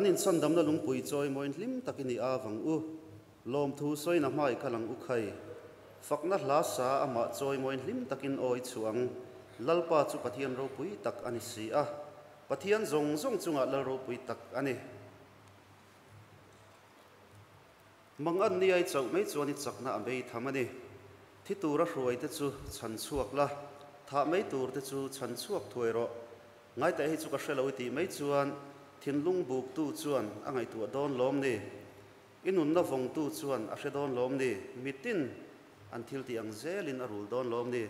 kanin san dam na lung pui choi moin hlim takini a wang u. Lom thu soi na mai kalang u khai. Fakna hla sa ama choi moin hlim takin oi chuang. Lalpa chu pathian ro pui tak ani si a. Pathian zong zong chunga lal ro pui tak ani. Mang an ni ai chau mai chuan i chakna amei thamani thi tura hruai te chu chan chuak la. Tha mai tur te chu chan chuak thuai ro. Ngai ta hi chu ka hrelo ti mai chuan thiên lung buộc tu chuan angai tu don lom ni. Inun na vong tu chuan, a hre don lom ni. Mitin, an thil ti ang zelin a rul don lom ni.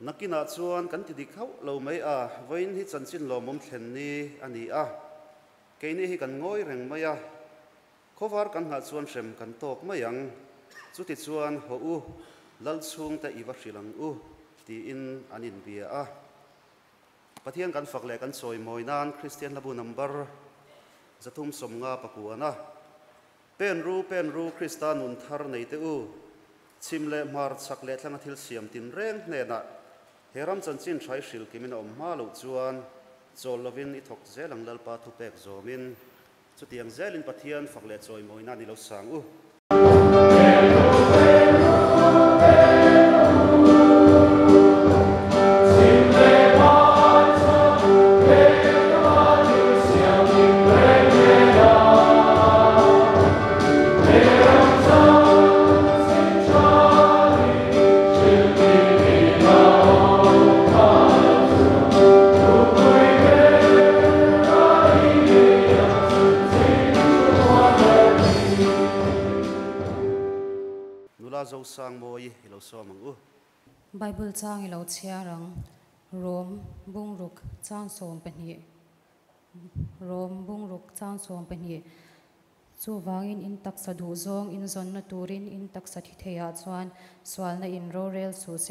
Nakina chuan, kan ti dik hau lo mai a. Voin hi chan chin lom mom thlen ni ani a. Keini hi kan ngoi reng mai a. Khovar kan ha chuan rem kan tok mai ang. Chu ti chuan ho u. Lal chung ta iwa hrilang u. Ti in anin bia a. pathian kan fak le kan choi moi nan christian labu number zathum som nga pakuana pen ru pen ru kristan un thar nei te u chim le mar chak le thlang thil siam tin reng hne na heram chan chin thai hril kimin om ma lo chuan chol lovin i thok zelang lalpa thu pek zomin chu tiang zelin pathian fak le choi moi na ni lo sang u รังรวมบุ้งรุกจ้างสมเป็นเหรวมบุ้งรุกจ้างสมเป็นเหจูวางอินอินตักสะดูซองอินซอนนตูรินอินตักสะทิเทียจวนสวลนอินโรเรลสูเซ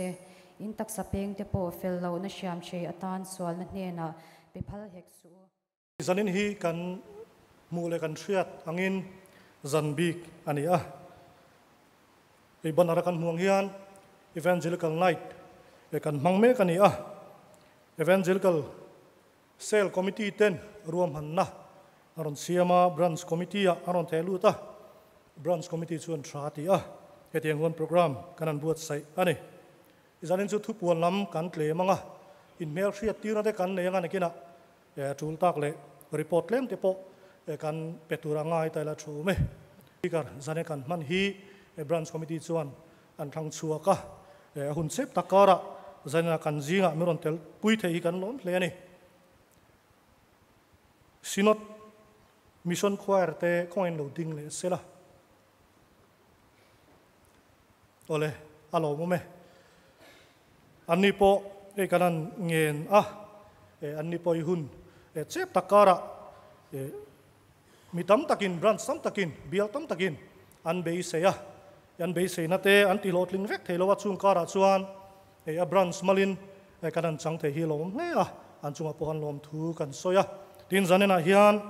อินตักสะเปงเตโปเฟลเลวนชามเชอตานสวลนเนนะเปพัลเฮกสูจันนินฮีกันมูเลกันเชียดอังอินจันบีกอันนี้อะอีบันอะไรกันห่วงเฮียนอีเวนเจลิกันไนท์ e kan mangme kan ni a evangelical cell committee ten ruam han na. Aron siama branch committee a aron lu ta. Branch committee chuan thra à. ti a hetiang hon program kanan buat sai à ani izanin chu thu puan lam kan tle manga in mel hriat tira de kan ne anga nekina e tul tak le report lem te po. E kan petura ngai ta la thu me ikar zane kan man hi. E branch committee chuan an thang chuaka e hun sep takara zana kan zinga meron tel pui thei kan lom hle ani sinot mission choir te coin lo ding le sela ole alo mo me anni po e kanan ngen a e anni po hun e chep takara e mitam takin branch sam takin bial tam takin an be se ya an be se na te an ti lot ling vek thelo wa chung kara chuan e a branch malin e eh, kanan chang te hi lom hle a. An chunga po han lom thu kan soya tin zanena hian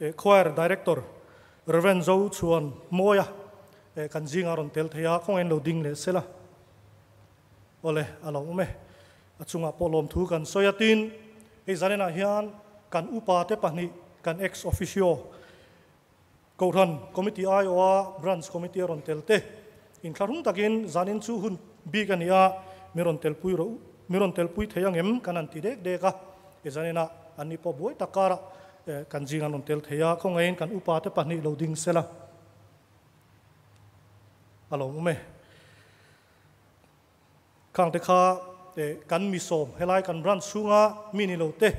e choir director reverend zo chuan moya e eh, kan jinga ron tel thaya khong en lo ding le sela. Ole alo me achunga polom thu kan soya tin. E zanena hian, kan upa te pahni, kan ex officio. Ko committee ai branch committee ron tel te. In tharung takin zanin chu hun bi kan ya miron tel pui ro, miron tel pui thayang em kanan ti dek deka e zanena ani po boi takara e, kan jinga on tel thaya ko ngain kan upa te pani lo ding sela. Alo me kang te kha te kan mi som. Helai kan ran sunga mini lo te.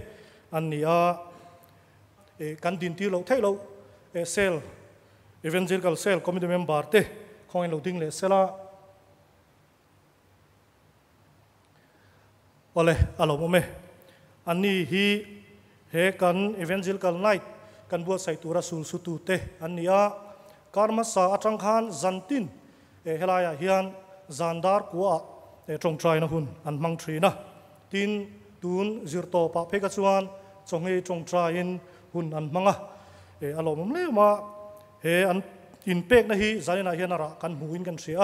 An ni a e kan din ti lo thai lo e sel, evangelical sel committee member te khong lo ding le sela. pale alo me ani hi he kan evangelical night kan bua sai tura sul su tu te ania karma sa atang khan zantin e helaya hian zandar kuwa e tong trai na hun an mang thri na tin tun zirto pa pheka chuan chonge tong trai in hun an manga e alo mum le ma he an in pek na hi zalina hian ara kan muin kan thria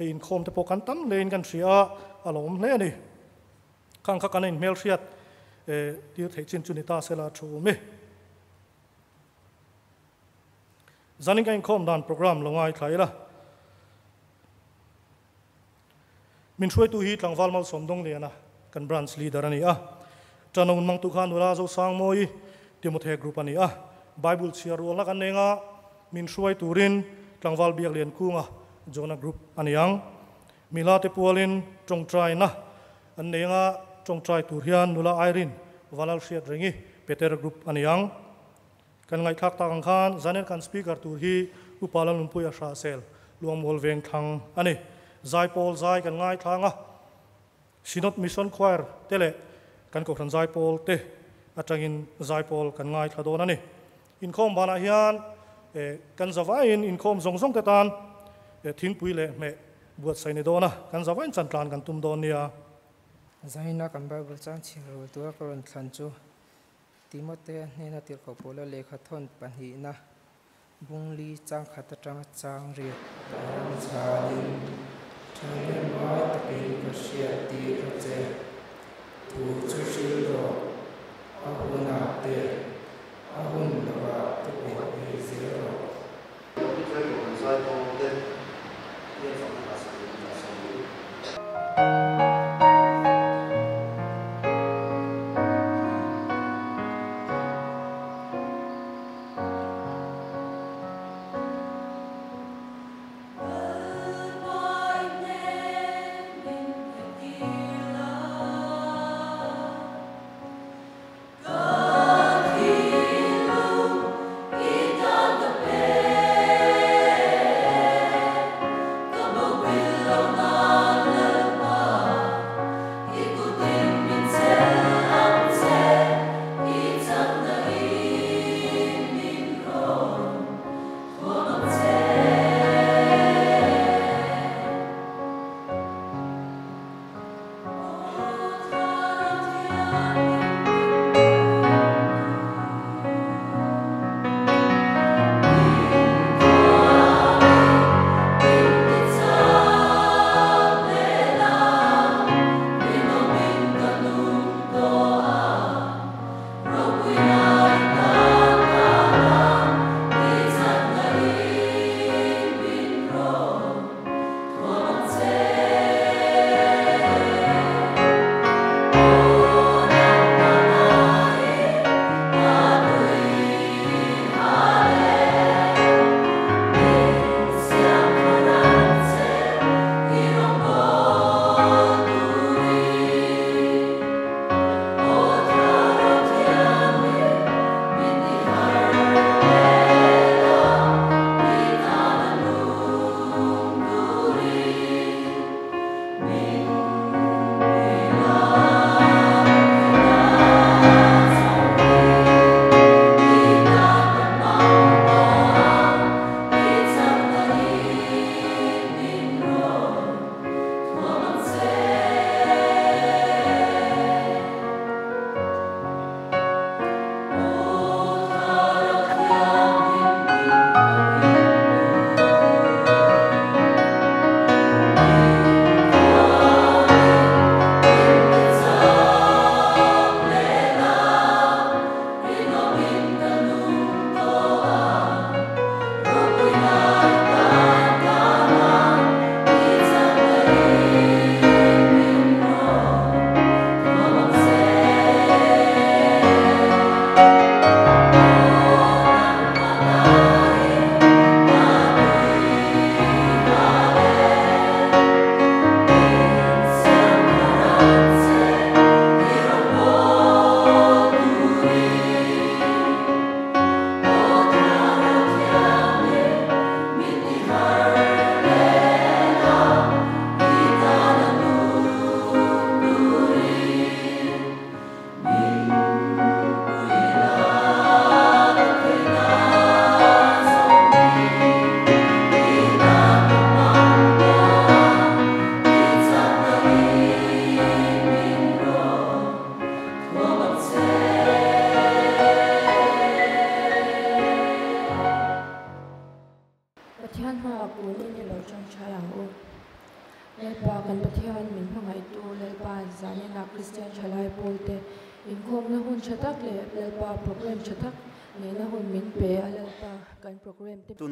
e in khom te po kan tam lein kan thria alo mum le ni ข้างข้ากันในเมลเชียดเอ่อดิวเทจินจุนิตาเซลาชูมิจานิกันคอมดานโปรแกรมลงไว้ไทยละมินช่วยตัวฮีทางวาลมาสมดงเนี่ยนะกันบรันช์ลีดารันนี่อ่ะจานงมังตุขานเวลาเราสร้างมวยที่มุเทกรูปันนี่อ่ะไบเบิลเชียร์รัวละกันเนงอ่ะมินช่วยตัวรินทางวาลเบียกเลียนกุ้งอ่ะจงนักรูปอันยังมิลาเตปัวลินจงใจนะอันเนงอ่ะ จงใจตูเรียนนุลาไอรินวาลาเชียดริงิเปเตอร์กรุ๊ปอันยังกันไงทักตางขานจันเนกันสปีกเกอร์ตุรีอุปาลลุมพุยาชาเซลลวงมอลเวงทังอันนี้ไซโพลไซกันไงทังอะชินอตมิชชันควอร์เตเลกันก็ขันซโพลเตอาจารย์อินใจพลกันไงทัดโดนอันนี้อินคอมบานาฮิอันกันสวายอินอินคอมสงสงเตตานทิ้งปุยเล่เมบวชใส่ในโดนะกันสวายจันทรานกันตุ่มโดนเนีย zaina kamba bulchang chingro tua koron thlan chu. Timote nena tir ko pola lekha thon panhi na. Bungli chang khata tang chang ri ram chalin changin mai tapin ka shia ti roche tu chu shil ro ahun apte ahun lawa tapin pe zero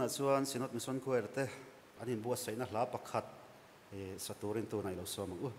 na chuan sinot mission khuer te anin bua saina hla pakhat e saturin tu nai lo so mang u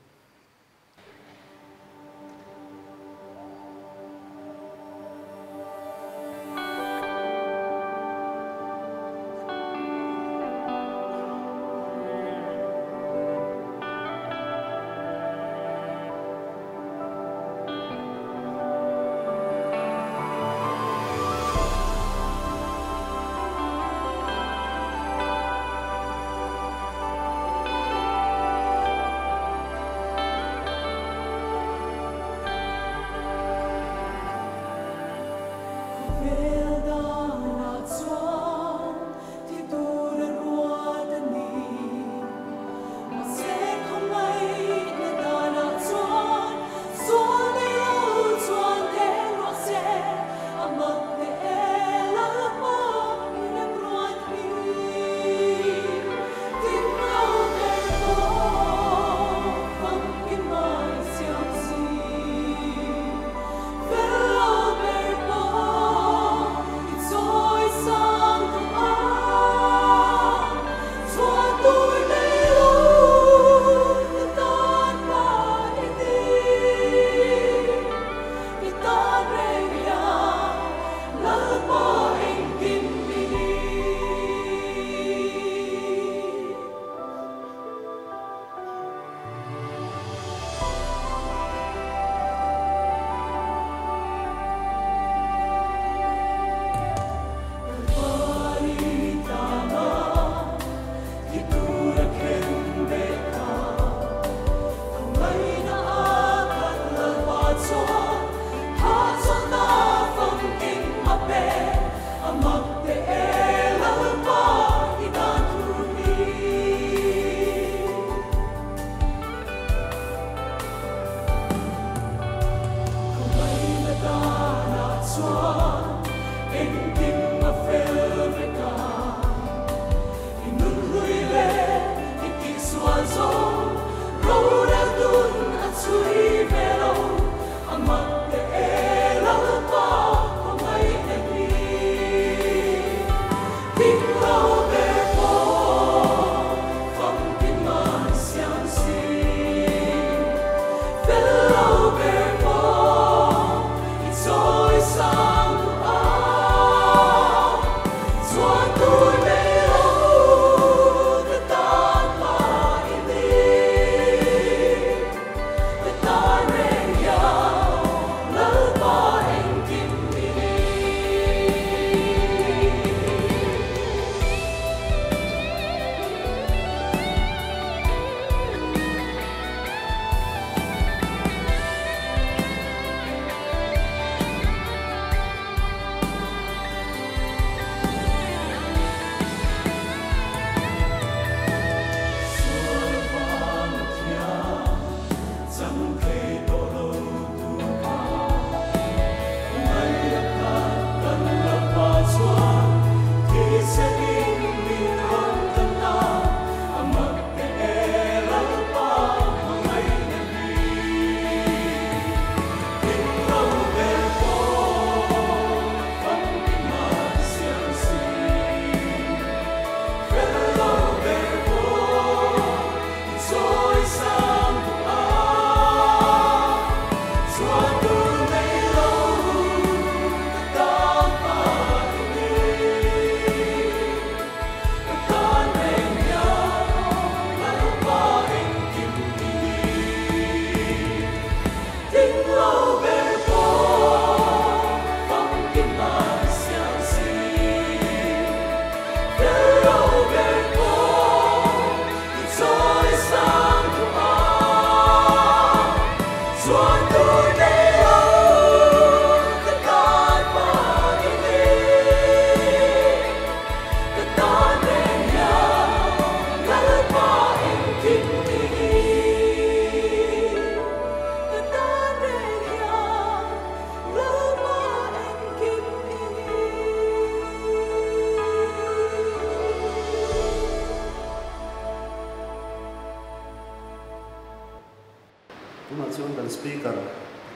tuna chuan kan speaker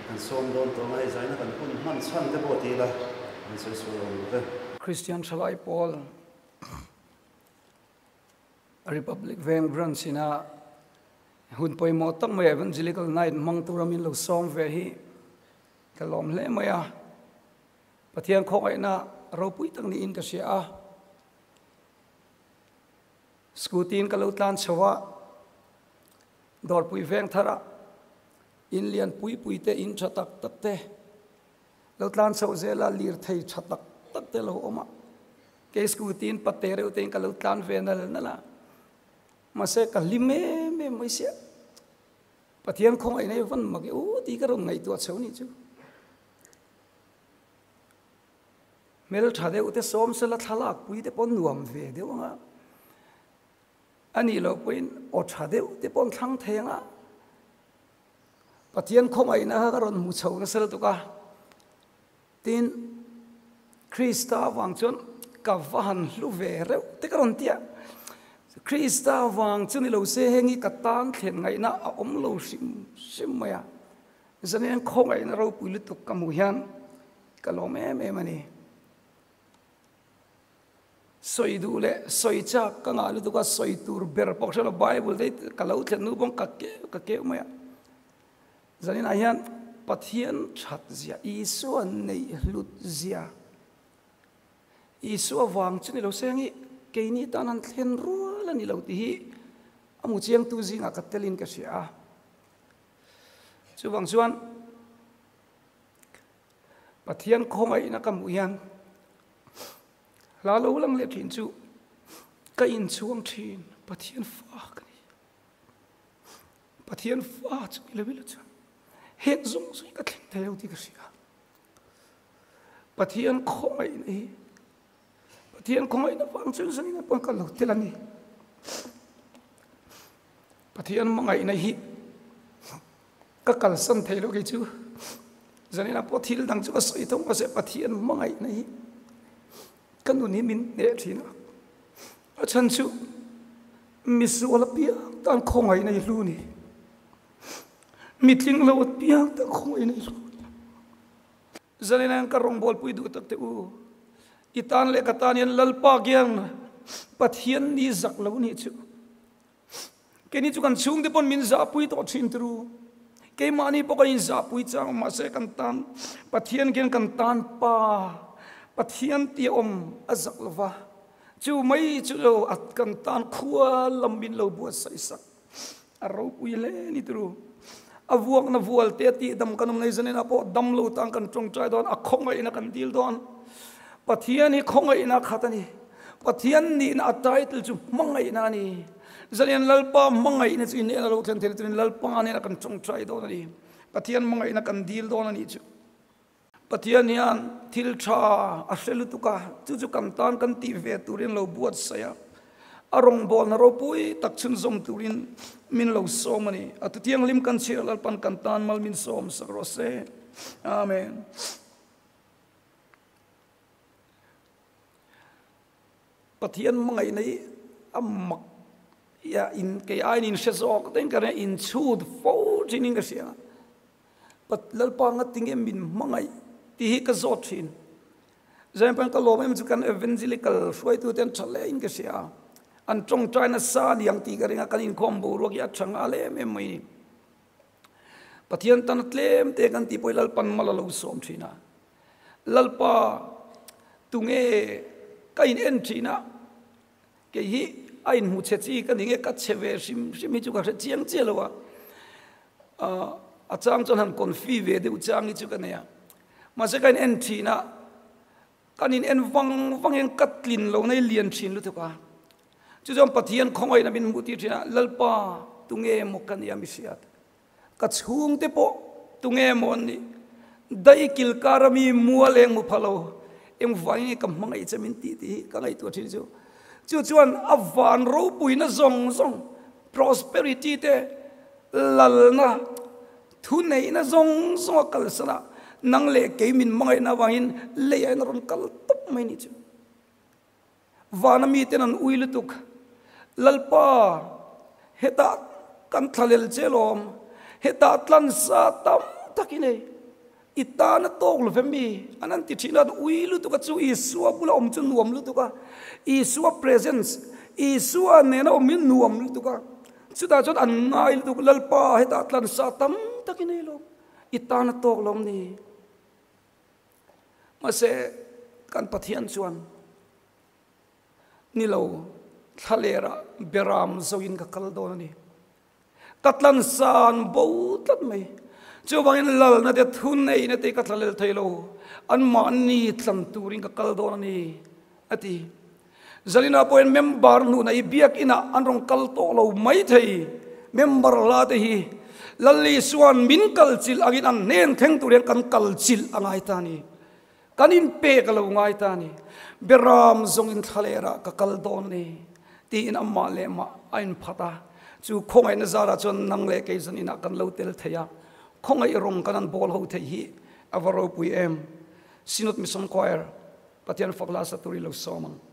kan som don to ngai zaina kan kun man chan te bo ti la an soi so ron ve Christian Salai Paul, Republic Veng Brand sina hun poi mo tak mai evangelical night mang tu ramin lo som ve hi. Kalom le maya pathian à. kho ai na ro pui tang ni in ka à. sia a skutin kalau tlan chawa dor à. pui veng thara in lian pui pui te in chatak tak te. Lo tlan chau zela lir thei chatak tak te lo oma. Ke sku skutin patere u ten lo tlan ve na na la. Ma se ka lim me me mới sẽ và thiên không ai nei van ma cái u ti ka rong ngai tu chho ni chu. Mel nó thà đấy ute xóm sẽ là thà lạc quý để bọn nuông về đấy không ạ anh ấy lo quên ở thà đấy ute bọn thăng thế á khom ai na cái đồng mu chho na sel tuka. Tin Krista wang chon ka van lu ve re te ka ron tia. Krista wang chon lo se hengi ka tang thlen ngai na a om lo sim sim maya. Zanen khom ai na ro pui lu tuk kamu hian. Ka lo me me mani soi du le, soi cha ka nga lu tuka soi tur ber. Pok sha bible de ka lo thlen nu bong ka ke ka ke maya zanen a hian pathian that zia. Isu an nei lut zia. Isu wang chu ni lo se hengi ke ni tan an thlen ru la ni lo ti hi à, amu chiang tu zinga ka telin ka sia chu wang chuan pathian khong ai na kam uyan la lo lang le thin chu ka in chuang thin pathian fa ka ni pathian fa chu le bi lo hiện dung suy cả thịnh theo thì cái gì cả bà thiên khó này. Bà thiên khó nó vẫn chưa dây nó vẫn còn lục thế này. Bà thiên mà ngày này. Hi các cả sân thấy đâu cái chữ, giờ này là bà thiên đang chưa suy thông qua sẽ bà thiên mà ngày này. Cần đồ ní mình để thì nó. Ở chân chú misuolapia tan khong này luôn này tling lo piang ta khongai na lu zani na ka rong bol pui du tak te u itan le katan yan lalpa gyang pathian ni zak lo ni chu keni chu kan chung de pon min za pui to chin tru ke mani po kan za pui chang ma se kan tan. Pathian gen kan tan pa. Pathian ti om azak lova chu mai chu lo at kan tan khua lam bin lo bu sai sak aro pui le ni tru avuak na vual te ti dam kanum nei zanen apo dam lo tang kan trong chai don a khong ai na kan dil don pathian hi khong ai na khatani pathian ni na title chu mangai na ni zalian lalpa mangai na chu in ena lo thlen thel tin lalpa ne na kan chong trai do ni pathian mangai na kan dil do na ni chu. Pathian hian thil tha a hrelu tuka chu chu kam tan kan ti ve turin lo buat saya arong bol na ro pui tak chun zom turin min lo som ani. Atu tiang lim kan chir lal pan kan tan mal min som sak ro se. Amen. Pathian mangai nei amak ya in ke ai in she zok ten ka in chud fo jinin ka sia. Pat lal pa nga tinge min mangai ti hi ka zot thin zai pan ka lo mem chu kan evangelical shoi tu ten chale in ka sia อันตจงใจนะซาเลียงตีกระเรงกันอินคอมบูรัวกี้อัจฉริยะเลมเอ็มไม่ปะเทียนตันเลมเตกันตีไยลลปันมาลลูสอมทีนะลลปาตุงเอกินเอ็นทีนะเกี่ยไอ้หูเชจีกันยังไงกัดเชเวชิมชิมิจุกัดเชียงเจลวะอาจารย์จนหันคนฟีเวเดอุจางอิจุกันเนี่ยมาเจกันเอ็นทีนะกันอินเอ็นฟังฟังยังกัดลินเราในเลียนชินรู้ถูกปะ chu jom pathian khong ai na bin mu ti thina lalpa tunge mo kan ya mi siat. Ka chung te po, tunge mon ni. Dai kil karami mualeng mu phalo. Em vai kam mangai chamin ti ti ka ngai tu thin chu. Chu chuan avan ro pui na zong zong. Prosperity te lal na. Thu nei na zong zong kal sala nang le ke min mangai na wangin le ai na ron kal top mai ni chu. Vana mi ten an uilu tuk lalpa, heta kan thalel chelom, heta tlan sa tam takine. Ita tok lu femi anan ti thina ui lu tu ka chu isu bula om chu nuam lu tu ka isu presence isu ne na om nuam lu tu ka chu ta chot an ngai lu tu lal heta tlan sa tam takine lo. Ita tok lom ni. Ma se kan pathian chuan. Ni lo thalera beram zoin ka kal don ni katlan san bo tat mai. Chu bangin lal na de thun nei na te katla lel thailo. An ma ni tlam turing ka kal don ni ati, zalina poin member nu na ibiak ina anrong kal to lo mai thei. Member la te hi. Lalli suan min kal chil agin an nen theng turen kan kal chil angai ta ni. Kanin pe ka ngai ta ni. Beram zongin thalera ka kal don ni ti in amma le ma ain phata chu khongai na zara chon nang le ke zan ina kan lo tel theya khongai rong kanan bol ho thei hi. Avaro pui em. Sinot mission choir. Patian fakla saturi lo somang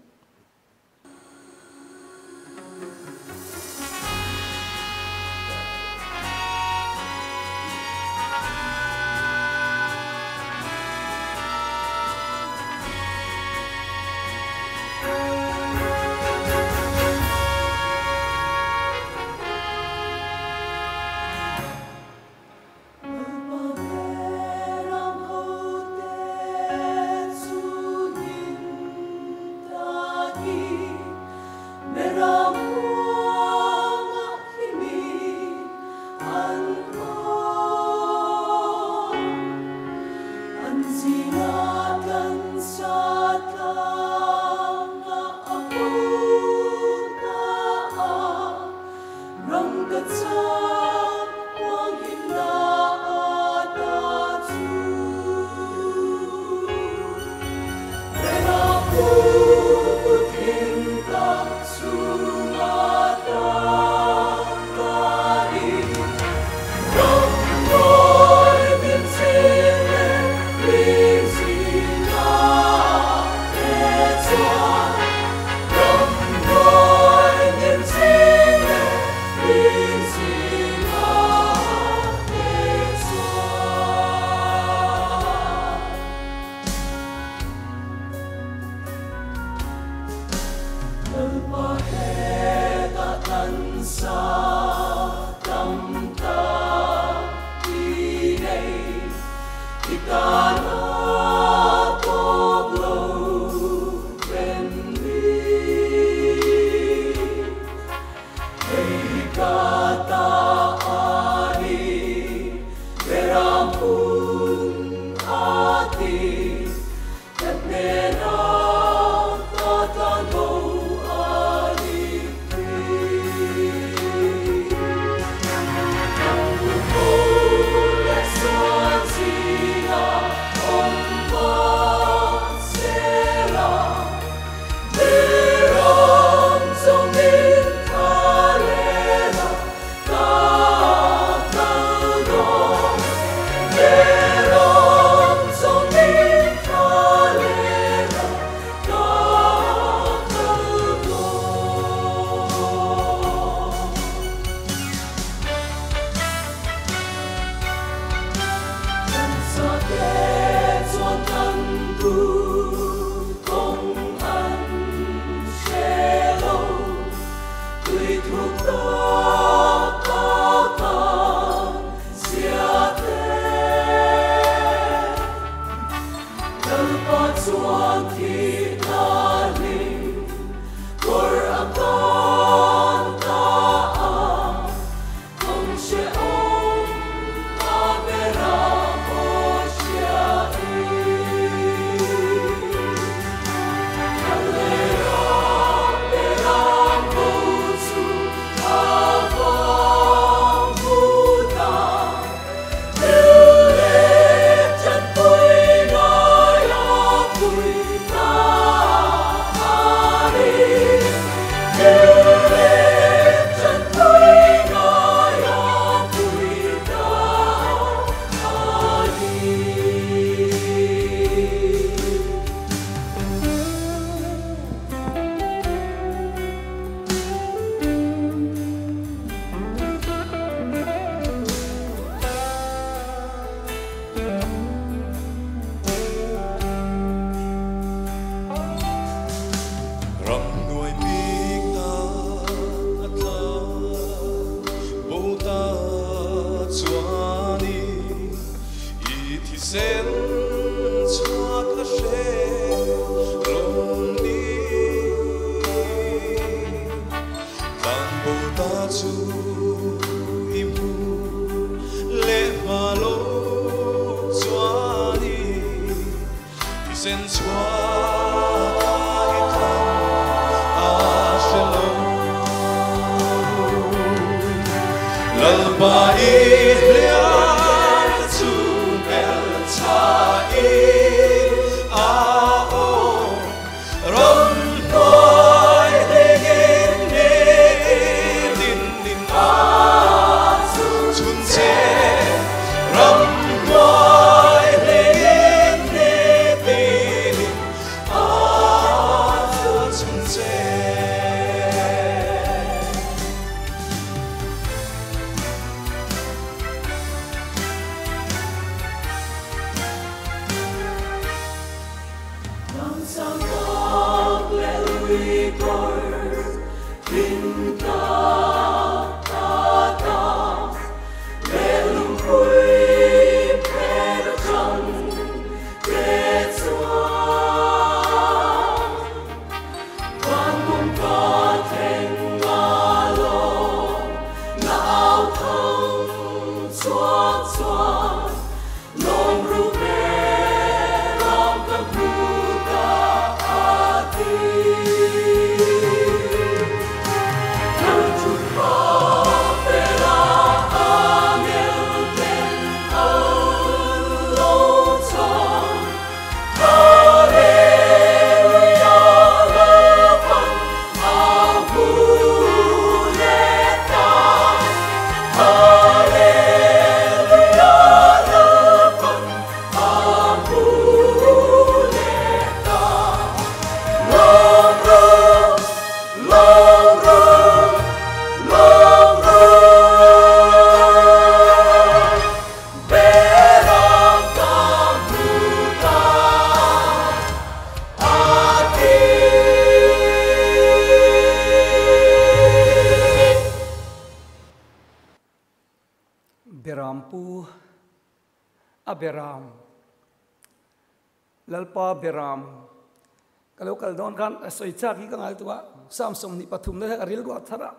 don kan soi cha ki kangal tuwa. Samsung ni pathum na ril ro thara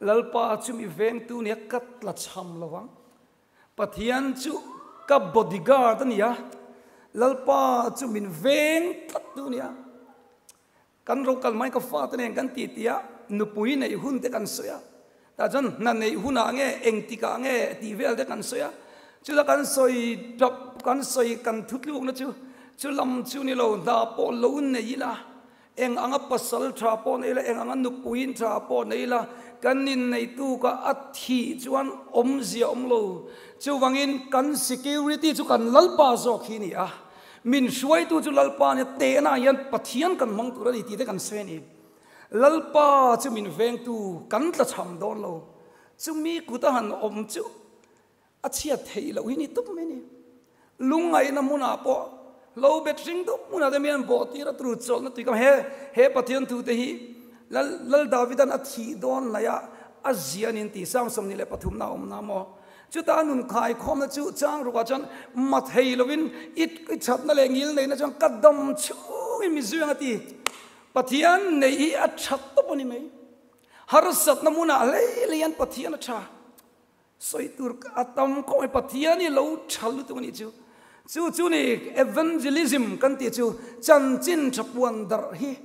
lalpa chumi veng tu ne kat la cham lawang pathian chu ka bodyguard ni ya lalpa chumin veng tat tu ni ya kan ro kal mai ka fa ta ne kan ti tia nu pui nei hun te kan soya ta jan na nei huna nge eng ti ka nge ti vel te kan soya chu. La kan soi drop kan soi kan thut lu na chu chu lam chu ni lo da po lo nei la eng anga pasal tha po nei la, eng anga nu puin tha po nei la. Kan nin nei tu ka athi chuan om zia om lo. Chu wangin kan security chu kan lalpa zo khi ni a. Min shuai tu chu lalpa ne te na yan pathian kan mong tu ra ti te kan se ni. Lalpa chu min veng tu kan tla cham don lo. Chu mi ku ta han om chu achia thei lo hi ni, tup me ni. Lungai na muna po lo bet ring tu muna de mian bo ti ra tru chol na tu kam he he pathian tu te hi lal lal davidan a thi don la ya a zian in ti sam som ni le pathum na om na mo chu ta nun khai khom na chu chang ru ka chan ma thei lovin it cái chat na le ngil nei na chang kadam chu mi zuang ati pathian nei a chat to poni mai har sat na muna le le yan pathian a cha soi tur atam ko ai pathian ni lo chal tu ni chu chu chu ni evangelism kan ti chu chan chin chapuan dar hi.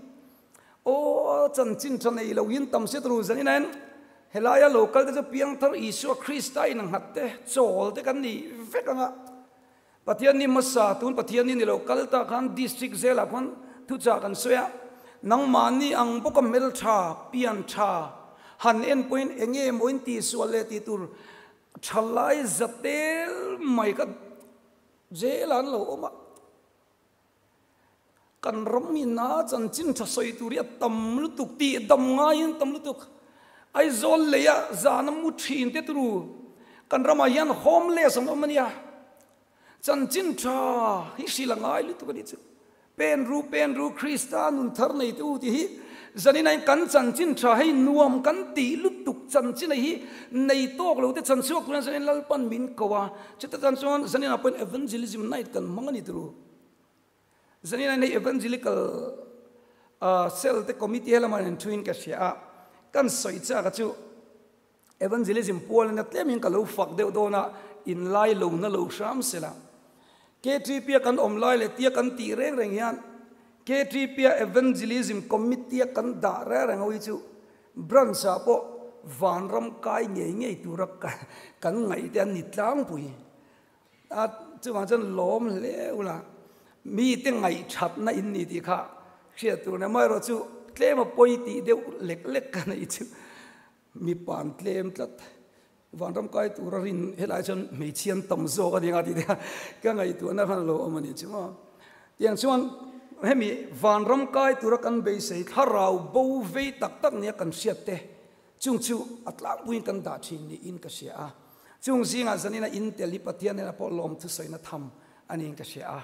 O chan chin chan ei lo yin tam se tru zan in an helaya local te piang thar isu christa in hatte chol te kan ni vekanga pathian ni masa tun pathian ni local ta khan district zela khon thu cha kan soya nang mani ang boka mel tha pian tha han en point enge moin ti suale ti tur thalai zatel mai ka zelan lo ma kan rom na chan chin tha soi tu ria tam lu tuk ti dam nga yin tam lu tuk. Ai zol le ya zanam mu thin te tru kan rama yan homeless am man ya. Chan chin tha hi shilangai lu tuk ni chu. Pen ru pen ru kristan nun thar nei tu ti hi. Zani nai kan chan chin tha hei nuam kan ti lu tuk chan chin hi nei tok lo te chan suak tuan zani lal pan min kawa chita chan chuan zani na pen evangelism night kan mangani tru zani nai evangelical cell te committee hela man twin ka sia kan soi cha ka chu evangelism pol na tlemin ka lo fak deuh dona in lai lo na lo sham sela KTP tri pia kan om lai le tia kan ti reng reng yan KTP evangelism committee kan da re reng oi chu. Bran sa po, van ram kai nge nge tu rak kan ngai te an ni tlang pui. A chu ma chan lom le ula mi te ngai chat na in ni ti kha. Khia tu na mai ro chu, tlem a poi ti de lek lek kan i chu. Mi pan tlem tlat. Van ram kai tu rin helai chan me chian tam zo ka dinga ti de ka ngai tu na han lo amani chu ma tiang chuan hemi, van ram kai tu kan be se tharau bo ve tak tak ne kan siat te. Chung chu atlang buin kan da thin ni in ka sia a. Chung zinga zanina in te li patian na po lom thu soina tham ani ka sia a.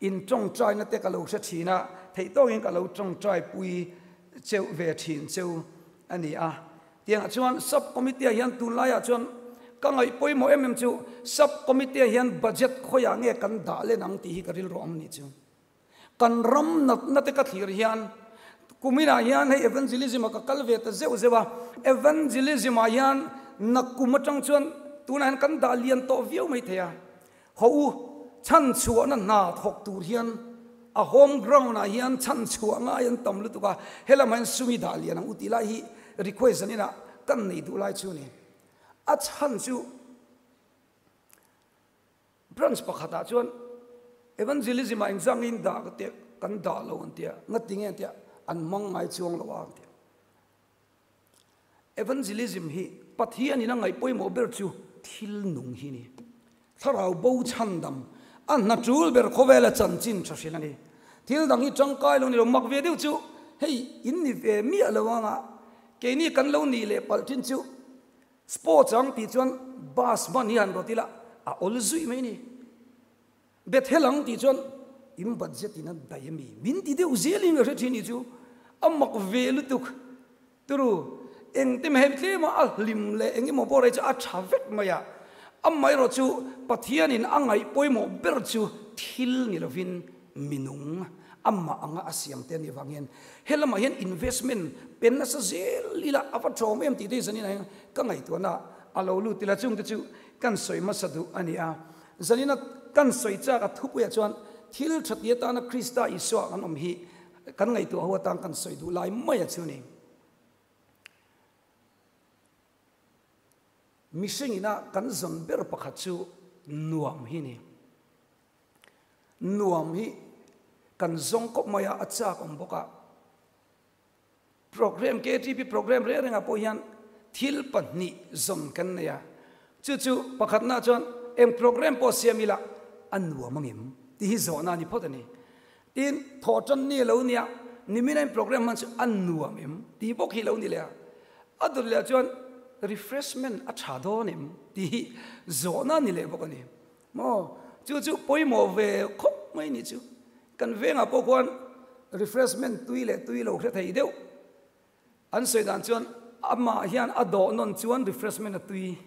In trong trai na te ka lo sa thina thei to in ka lo trong trai pui cheu ve thin cheu ani a. Tiang chuan sub committee hian tu lai a chuan ka ngai poi mo em em chu sub committee hian budget khoya nge kan da le nang ti hi ka ril ro am ni chu kan ram na na te ka thir hian kumina hian hei evangelism ka kalve ta zeu zewa evangelism a hian na kumatang chuan tuna han kan dalian to viu mai theya ho chan chuwa na na thok tur hian a home ground a hian chan chuwa nga yan tam lu tuka helam han sumi dalian ang utila hi, request anina kan nei du lai chu ni a chan chu, branch pakhata chuan evangelism a injang in da te kan da lo an tia ngating an tia an mang ngai chuang lo an tia evangelism hi pathi pathian ina ngai poi mo ber chu thil nung hi ni. Tharau bo chan dam, an na chul ber khowela chan chin thasila ni. Thil dang hi chang kai lo ni lo mak ve deu chu hey in ni ve mi alawanga ke ni kan lo ni le pal tin chu, sports ang ti chuan bas ban hi an rotila a ol zui mai ni bet helang ti chuan im budget ina dayami min ti deu zeling a thini chu amak ve lu tuk. Turu, eng tim hem tle ma a lim le, eng mo bore cha a thavek maya. Amai ro chu pathian in angai poimo ber chu thil ni lovin minung. Amma anga asiam te ni là helama hian investment, pen na sa zel lila awa thom em ti te zani này ka ngai to na alo lu tila chung te chu kan soi ma sadu ani a zanina kan soi cha ka thupu ya chuan thil thatia ta na krista iswa kan om hi kan ngai tu hawa tang kan soi du lai mai chu ni mishing ina kan zon ber pakhat chu nuam hi ni nuam hi kan zong ko maya acha kom boka program KTP program re renga po hian thil pan ni zon kan ne ya chu chu pakhat na chuan em program po siamila an anwa mangim ti hi zo na ni phot photani tin tho chan ni lo nia nimina program man chu anwa mem ti bok hi lo ni le adur le chon refreshment a tha do nim ti hi zo na ni le bok ni. Mo, chu chu, poi mo ve khop mai ni chu. Kan ve nga po kon refreshment tui le tui lo khre thei deu. An soi dan chuan ama hian ado non chuan refreshment a tui.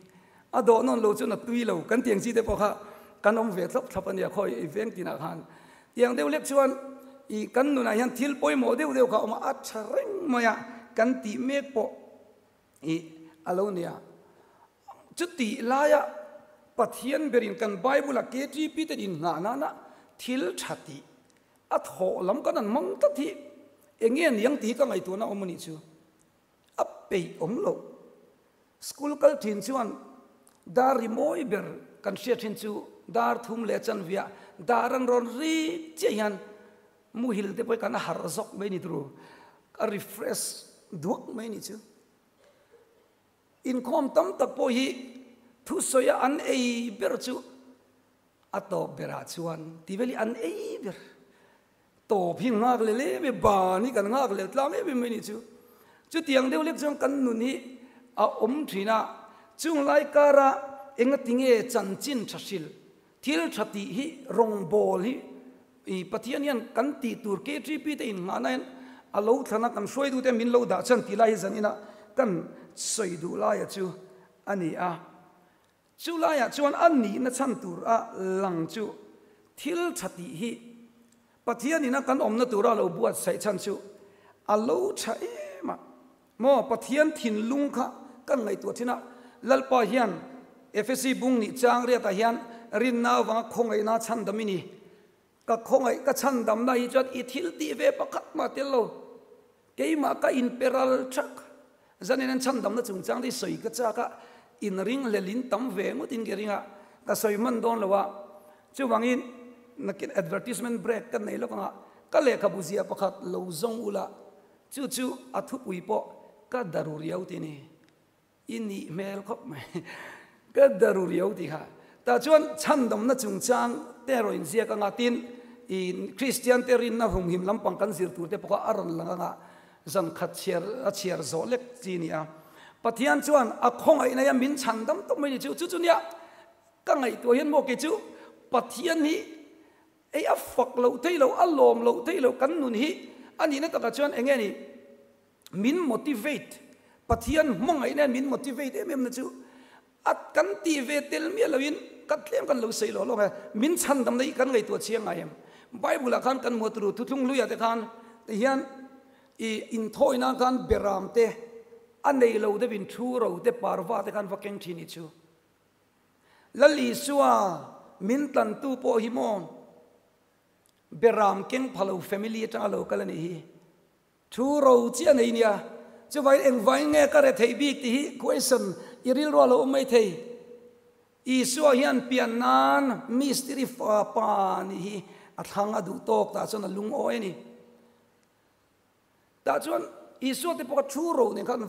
Ado non lo chuan a tui lo. Kan tiang chi te po kha. กันองเวทสับทับเนี่ยคอยอีเวนต์กินักขันอย่างเดียวเล็กชวนอีกันนู่นนะยันทิลปอยหมดเดียวเดียวเขาออกมาอัดเชริงมาอะกันตีเมฆปออีอะไรเนี่ยจุดตีลายะปัทยันเบรินกันไบบุลเกจีพีแต่ดินงานานะทิลชัติอัดหอลำกันนั้นมังตัดที่เองเงี้ยยังตีก็ไงตัวน่ะอมนิชัวอับไปอมโลสกุลกัลทินชวนดาริโมยเบรกันเชียทินชัว dar thum le chan via. Daran ron ri che hian. Mu hil te poi kan har zok mai ni tru. A refresh duak mai ni chu. In khom tam tak po hi thu soya an ei ber chu. Ato bera chuan. Ti veli an ei ber. To phi ngak le le be ba ni kan ngak le tla me be mai ni chu. Chu tiang deu lek chong kan nu ni a om thina. Chung lai kara enga tinge chan chin thasil thil thati hi rong bol hi i pathian yan kan ti tur ke tri pi te in mana a lo thana kan soi du te min lo da chan ti lai zanina kan soi du la ya chu ani a. Chu la ya chuan an ni na chan tur a lang chu. Thil thati hi pathian ina kan om na tur a lo buat sai chan chu. A lo cha e ma mo pathian thin lung kha kan ngai tu thina. Lalpa hian fsc bung ni chang ria ta hian rin na wa khong ai na chan dam ni ka khong ai ka chan dam na hi chat thil ti ve pakhat ma te lo. Ke ma ka in peral chak zanen an chan dam na chung chang di soi ka cha ka in ring le lin tam ve ngut in ge ringa. Ka soi man don lo wa. Chu wangin nakin advertisement break kan nei lo ka ka le ka buzia pakhat lo zong ula chu chu athu pui po ka daruriyau ti ni. Ini mel khop mai. Ka daruriyau ti ha. Ta chuan chan dom na chung chang te ro in zia ka nga tin in christian te rin na hum him lampang kan zir tur te paka aron langa nga. Zan khat chiar a chiar zo lek chi ni a. Pathian chuan, a khong ai na ya min chan dam to mai chu chu chu nia ka ngai to hian mo ke chu, pathian hi ei a fak lo thei lo, a lom lo thei lo kan nun hi. Ani na ta ka chuan enge ni, min motivate, pathian mong ai na min motivate em em na chu. At kan ti ve tel mi lawin kan tlem kan lo sei lo lo min chan dam nei kan ngai tu chiang ai em. Bible khan kan mo tru tu thung lu ya à te kan te hian i in thoi na kan beram te an nei lo de bin thu ro te parwa te kan vakeng thi ni chu lali suwa min tan tu po hi mo beram keng phalo family ta lo kalani hi. Thu ro chi à nei nia chu vai eng vai nge ka re thei bi ti hi, question. Iril ro lo mai thei i suwa hian pian nan mystery fa pa ni hi a thang adu tok ta chon lung oi ni ta chon i suwa te po thu ro ne kan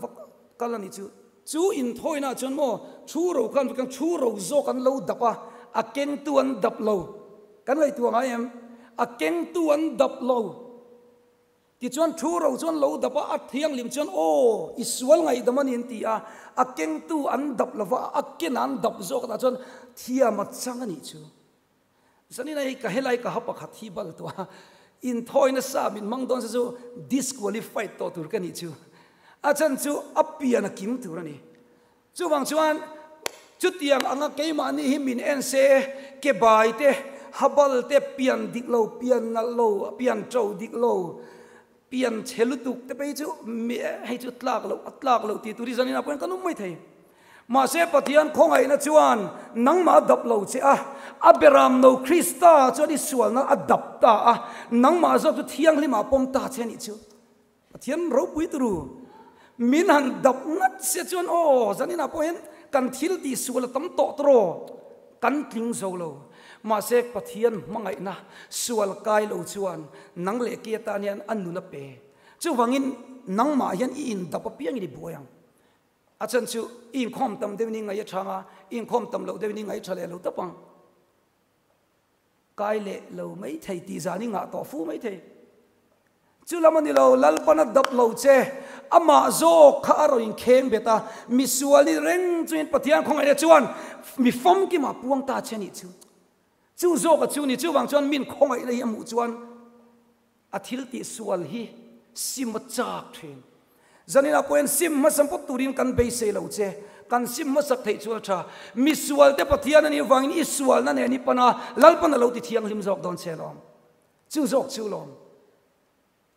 kalani chu chu in thoi na chon mo thu ro kan kan thu ro zo kan lo dapa a keng tu an dap lo kan lai tu ngai em a keng tu an dap lo ti chuan thu ro chuan lo dapa a thiang lim chuan o isual ngai daman in ti a. A keng tu an dap lova a ken an dap zo ka chuan thia ma chang ani chu. Zani nai ka helai ka hapa kha thi bal to in thoi na sa min mang don sa chu disqualified to tur ka ni chu. A chan chu apia na kim tur ani chu wang chuan, chu tiang anga keima ni hi min en se, ke bai te, habal te pian dik lo, pian na lo, pian chau dik lo. Pian chelu tuk te pe chu me hai chu tlak lo atlak lo ti turi zanin apon kanum mai thei ma se pathian khong ai na chuan nang ma dap lo che a aberam no krista chu di sual na adap ta a nang ma zo tu thiang li ma pom ta che ni chu pathian ro pui tru min han dap ngat se chuan o zanin apon kan thil ti sual tam to tro kan tling zo lo ma se pathian mangai na. Sual kai lo chuan. Nang le kia ta nian an nu na pe. Chu wangin nang ma hian i in da pa piang ni boyang a chan chu in khom tam de ni ngai thanga in khom tam lo de ni ngai thale lo tapang. Kai le lo mai thai ti za ni nga to fu mai thai chu lamani lo lalpana dap lo che. Ama zo kha ro in kheng beta. Mi sual ni reng chuin pathian khong ai chuan. Mi fom ki ma puang ta cheni chu. จู่โจกจู่นี่จู่วังจวนมินคงไอ้เลยมุจวนอาทิตย์ติสวลฮีซิมจากเทนจันนี่เราเป็นซิมมาสัมปตุรินกันเบสเซลเอาเจกันซิมมาสักเทชัวชามิสวลเตปทียนนี่วังนี่สวลนั่นเองนี่ปน้าลัลปนาเราติเที่ยงริมจอกดอนเชลอมจู่โจกจู่ลอม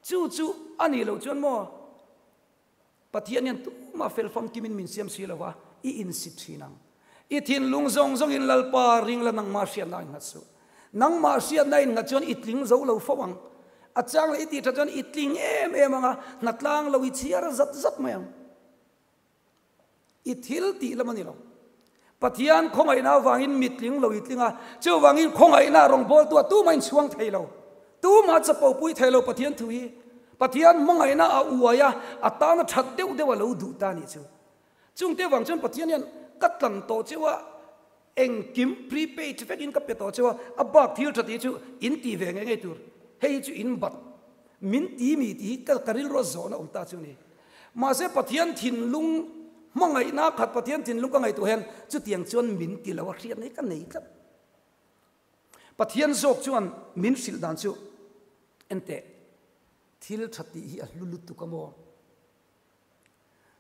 จู่จู่อันนี้เราจวนมอปทียนนี่ตู้มาเฟลฟอมกิมินมินเซียมสีเลวะอีอินสิทธินัง lung zong zong in lalpa, ring la nang ma sian na nga su nang ma sian na nga chuan itling zo lo fawang achang le ti tha itling em em anga, natlang lo ichiar zat zat mayam ithil ti lamani lo pathian khongai na wangin mitling lo itlinga chu wangin khongai na rong bol tu tu main chuang thailo tu ma cha po pui thailo pathian thui pathian mong ai na a uaya atana ta that deu dewa lo du ta ni chu. Chung te wang chuan pathian yan cắt làm tổ chứ ạ anh kiếm prepaid phải in cấp bê tổ chứ ạ à bác thiếu thật chứ in tì về ngay ngay tur hay chứ in bật min tì mì tì cái cái rô zô nó ông ta chứ nè mà sẽ bắt thiên thiên lung mà ngày na khát bắt thiên thiên lung cái ngày tu hen chứ tiếng chuan min tì là vật riêng này cái này cấp bắt thiên zô chuan min sil đàn chứ anh tệ thiếu thật tì hi lulu tu cái mò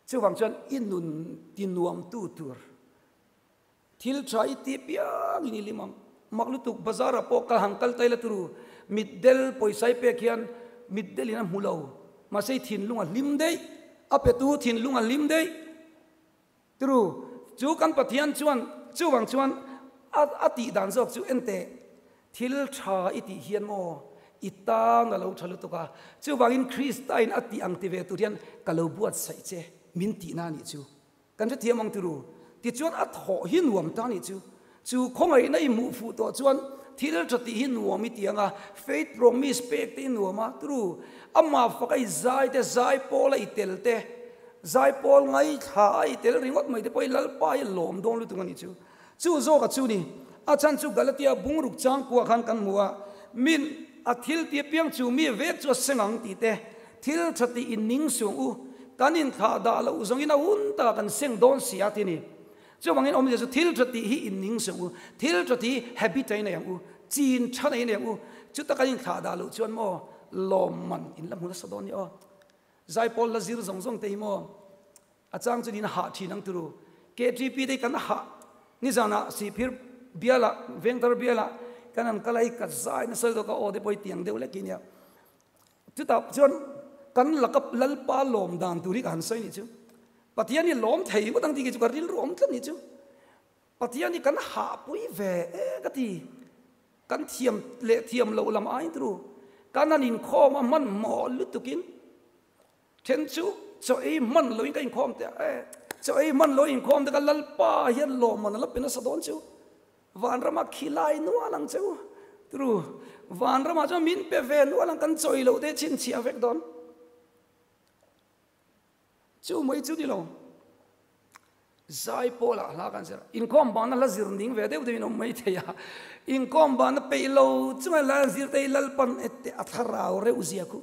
chu wang chuan in nun tin nuam tu tur thil trai ti piang ni limang maklu tuk bazar apo ka hangkal tai la turu middel poisai pe khian middel ina mulo ma sei thin lunga lim dei ape tu thin lunga lim dei turu chú kan pathian chuan chú wang chuan at ati dan zok chú ente thil tha iti hian mo ita na lo thalu tuka ka chu wangin christain ati ang ti ve tu rian buat sai che min ti na ni chu. Kan che thiam tu ru. Ti chuan a tho hi nuam ta ni chu. Chu khong ai nei mu fu to chuan thil tha ti hi nuam mi tianga faith promise pek ti nuama tru amma fakai zai te, zai pol ai tel te. Zai pol ngai tha ai tel ringot mai te poi lal pa i lom dong lu tu ngani chu. Chu zo ka chu ni. A chan chu galatia bung ruk chang kwa khan kan muwa min a thil ti piang chu mi ve chu sengang ti te. Thil thati in ning sung u. kanin tha da lo zong ina un ta kan seng don sia ti ni chu wangin om je chu thil thati hi in ning sung u thil thati habit ai na yang u chin chan ai na yang u chu ta kanin tha da lo chuan mo lom man in lam hu sa don ni o zai pol la zir zong zong te mo achang chu din ha thi nang turu KTP de kan ha ni zana si phir biala vengtar biala kanam kalai ka zai na sal do ka ode poi tiang deu le kinya tu ta chon kan lakap lal pa lom dan turi kan sai ni chu patiani lom thei ko dang ti ki chu ka ril rom tlan ni chu patiani kan ha pui ve e ka ti kan thiam le thiam lo lam ai tru kan an in khom a man mo lu tukin chen chu cho e man lo in ka in khom te e cho e man lo in khom te ka lal pa hian lo man la pina sa don chu van rama khilai nu alang chu tru van rama cho min pe ve nu alang kan choi lo te chin chia vek don chu mai chu ni lo zai pola la kan ser in kom ban la zir ning ve de de no mai the ya in kom ban pe lo chu la zir te lal pan et a thara re uzia ku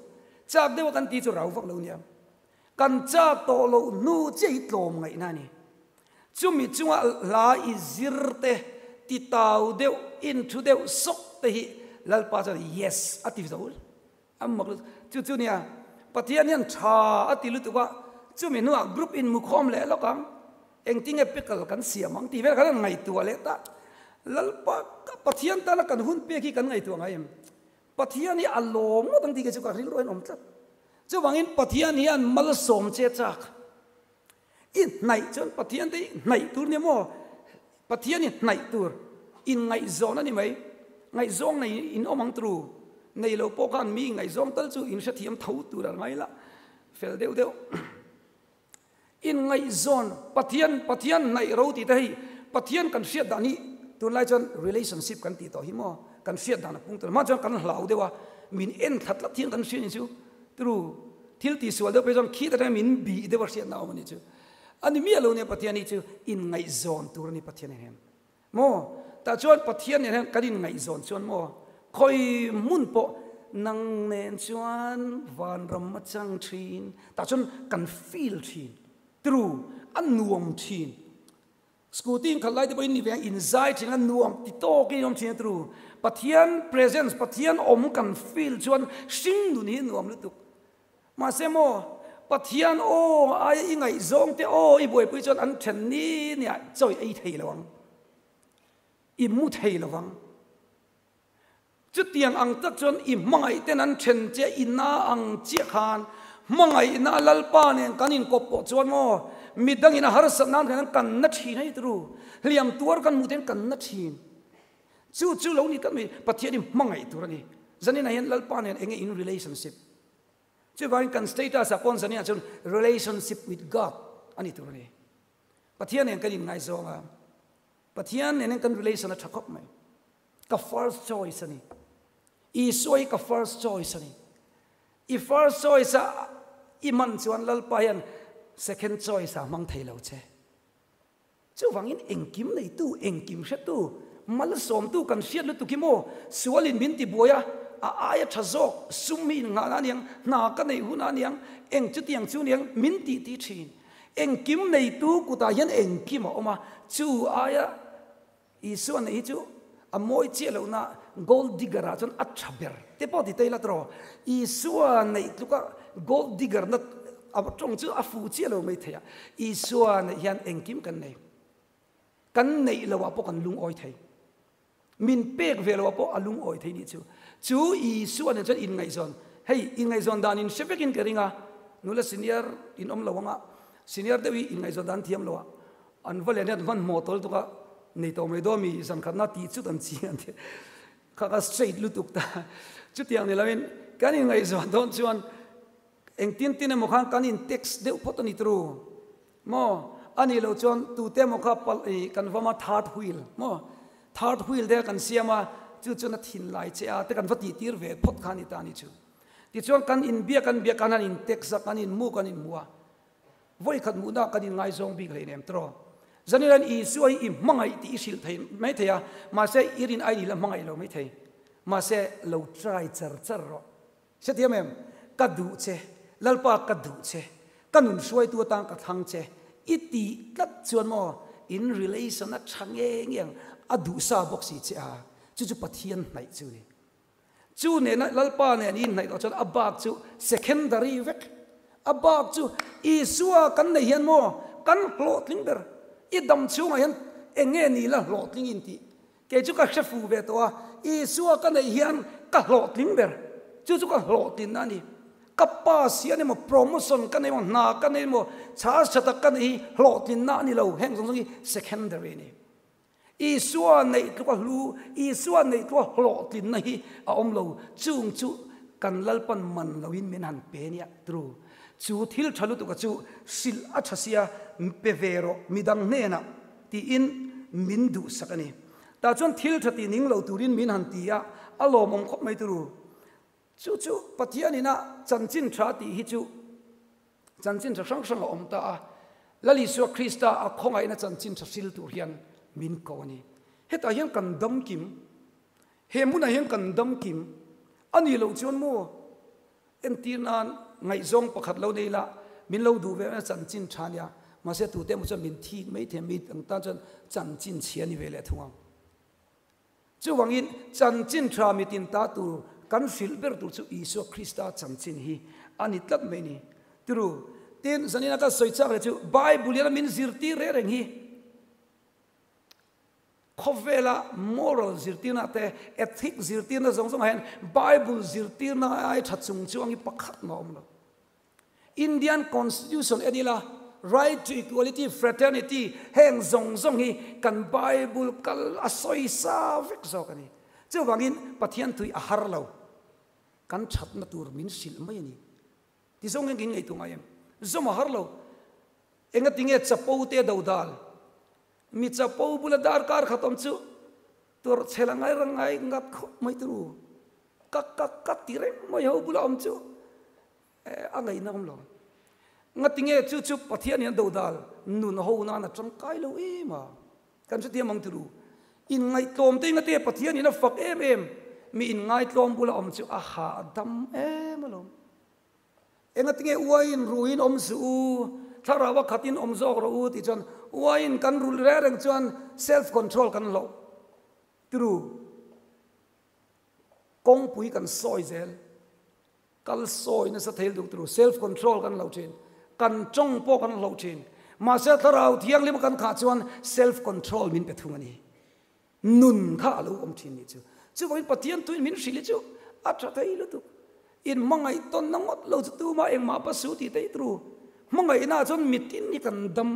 chak de kan ti chu rau vak lo nia kan cha to lo nu che tlom ngai na ni chu mi chu la i zir te ti tau de in thu de sok te hi. Lal pa cha yes ati zaul am mak chu chu nia patian yan tha ati lu tu wa จู่มินว่ากรุ๊ปอินมุคอมเละแล้วกันเองทิ้งเอพิกกับกันเสียมังทีเวลกันไงตัวเละตาลัลปะกับปะเทียนตาละกันหุ่นเปียกี้กันไงตัวไงปะเทียนนี่อารมณ์ตั้งที่กิดจากริ้งรอยนมจัดจู่วังอินปะเทียนนี่อันมัลสมเจจักอินไหนจนปะเทียนที่ไหนตัวเนี่ยมั่วปะเทียนนี่ไหนตัวอินไงโซนนั่นนี่ไหมไงโซนในอินอมังตรูในโลกปกันมีไงโซนตั้งจู่อินเสถียรเท่าตัวอะไหมล่ะเฟลเดียวเดียว in ngai zon pathian pathian nai ro ti dai pathian kan fiat dani tun lai chon relationship kan ti to hi mo kan fiat dana pung tu ma chon kan hlau dewa min en that la thian kan fiat chu tru thil ti sual de pe jong khi ta min bi de war siat na mani chu ani mi alo ne pathian ni chu in ngai zon tur ni pathian ne hem mo ta chon pathian ne hem kadin ngai zon chon mo khoi mun po nang nen chuan van ram ma chang thin ta chon kan feel thin ตรูอันนวมทีนสกูติ้งขันไล่ที่เป็นนิเวงอินไซต์ชิงอันนวมติโตกินยมทีนตรูปะเทียนเพรสเซนส์ปะเทียนอมกันฟิลชวนชิงดูนี้นวมลุตุกมาเซโมปะเทียนโอ้ไอ้ยังไงจงเตโอ้อีบวยปุยชวนอันเทนนี้เนี่ยใจไอ้เทลวังอิมุไทยลวังจุดเตียงอังตักชวนอิมไม่แต่นั้นเทนเจอินนาอังเจคาน mangai na lalpa ne kanin ko po chuan mo, midang ina har sa nan kan kan na thi nei tru liam tuar kan muten kan na thi chu chu lo ni kan mi pathia ni mangai tur ni zani na hen lalpa ne enge in relationship. Chu vain kan status upon zani chun relationship with god, ani tur ni pathia ne kan in ngai zonga pathia ne kan relation a thakop mai ka first choice, ani. I soi ka first choice, ani. I first choice a iman chuan lal payan second choice a mang thei lo che chu wangin engkim nei tu engkim hre tu mal som tu kan siat lu tu kimo sualin min ti boya a aya thazok sumi nga na niang na ka nei hu na niang eng chu tiang chu niang min ti ti thin engkim nei tu ku ta yan engkim oma chu aya i suan nei chu a moi che lo na gold digger a chon a thaber te po ti te la tro i suan nei tu ka gold digger na a trong chu a fu che lo mai thaya i suan hian engkim kan nei kan nei lo wa po kan lung oi thai min pek ve lo po alung à, oi thai ni chu chu i suan chan in ngai zon hey, in ngai zon dan in shepek in keringa à. nula senior in om lawanga senior dewi in ngai zon dan thiam lo an vale net van motol to ka nei to me do mi san khat na ti chu tan chi an the kha ka straight lutuk ta. Chu tiang ni lawin kan in ngai zon don chuan eng tin tin mo khang kanin text de phot ni tru. Mo, ani lo chon tu te mo kha pal eh, kan vama third wheel mo third wheel de kan siama chu chu na thin lai che a, te kan vati tir ve phot khan ni ta ni chu. Ti chuan kan in bia kan bia kan in text kan in mu kan in muwa voi khat mu na kan in ngai zong bi hle nem tro. Zanilan i suai i mangai ti sil thei mai thaya ma se irin ai ni la mangai lo mai thei. Ma se lo try char char ro. Se tiam em, ka du che lalpa ka du che. Kanun suai tu tang ka thang che. Iti kat chuan mo in relation a thang eng eng du sa bok si che a. Chu chu pathian nai chu ni. Chu ne na lalpa ne ni nai to chuan abak chu secondary vek. Abak chu i suwa kan nei hian mo, kan hlo tling ber. I dam chu nga hian enge ni la hlo tling in ti. Ke chu ka hrefu ve to a. I suwa kan nei hian ka hlo tling ber. Chu chu ka hlo tin na ni. kapas yani mo promotion kan mo na kan mo cha chata kan hi hlo tin na ni lo heng song song secondary ni i suwa nei tu lu i suwa nei tu hlo tin na hi a om lo chung chu kan lal pan man lo in men han pe ni tru chu thil thalu tu ka chu sil a chasia pe vero midang ne na ti in min du sakani ta chon thil thati ning lo turin min han ti ya alom om khop mai tru chu chu pathiani na chanchin tha ti hi chu. Chanchin tha sang sang om ta a. Lali so krista a khongai na chanchin tha sil tur hian min ko ni heta hian kan dam kim. He muna hian kan dam kim. Ani lo chon mo en tin nan ngai zong pakhat lo nei la. Min lo du ve chan chin nha mà sẽ tụt đem một cha min thi mấy the mình tang ta chân chan chin chiến về lại thua chú chu wangin chân chin thra mình tin ta tu kan fil ber tu chu iso krista chan chin hi. Ani tlak me ni tru tin zanina ka soi chak le chu, bible ya min zirti re reng hi. Khovela moral zirtina te, ethic zirtina zong zong hen, bible zirtina ai thachung chu angi pakhat ma omlo indian constitution edila right to equality, fraternity, heng zong zong hi, kan bible kal asoi sa vek zokani chu wangin pathian tui a har lo. Kan that na tur min sil mai ni ti zong ngin ngai tu ngai em. Zoma har lo. Enga tinge chapo te daudal mi cha po bula dar kar khatom chu. Tur chelangai rangai ngat kho mai tu kak kak kak ti re mai ho bula om chu. E, a ngai nam lo. Ngatinge chu chu pathian yan do dal. Nun ho na na chang kai lo e ma kan chu tiam mang tu in ngai tom te ngate pathian ina fak em em mi in ngai tlom bula om chu a ha dam em lo engatinge uain ruin om su thara wa khatin om zok ro u ti chon wain kan rul re reng chuan self control kan lo tru kong pui kan soi zel kal soi na sa thel du tru self control kan lo chin kan chong po kan lo chin ma se tharau thiang lim kan kha chuan self control min pe thung ani nun kha lo om thin ni chu chu wain pathian tu min shili chu a tha thai lu tu in mangai ton nangot lo tu ma eng ma pa su ti te tru mangai na chon mitin ni kan dam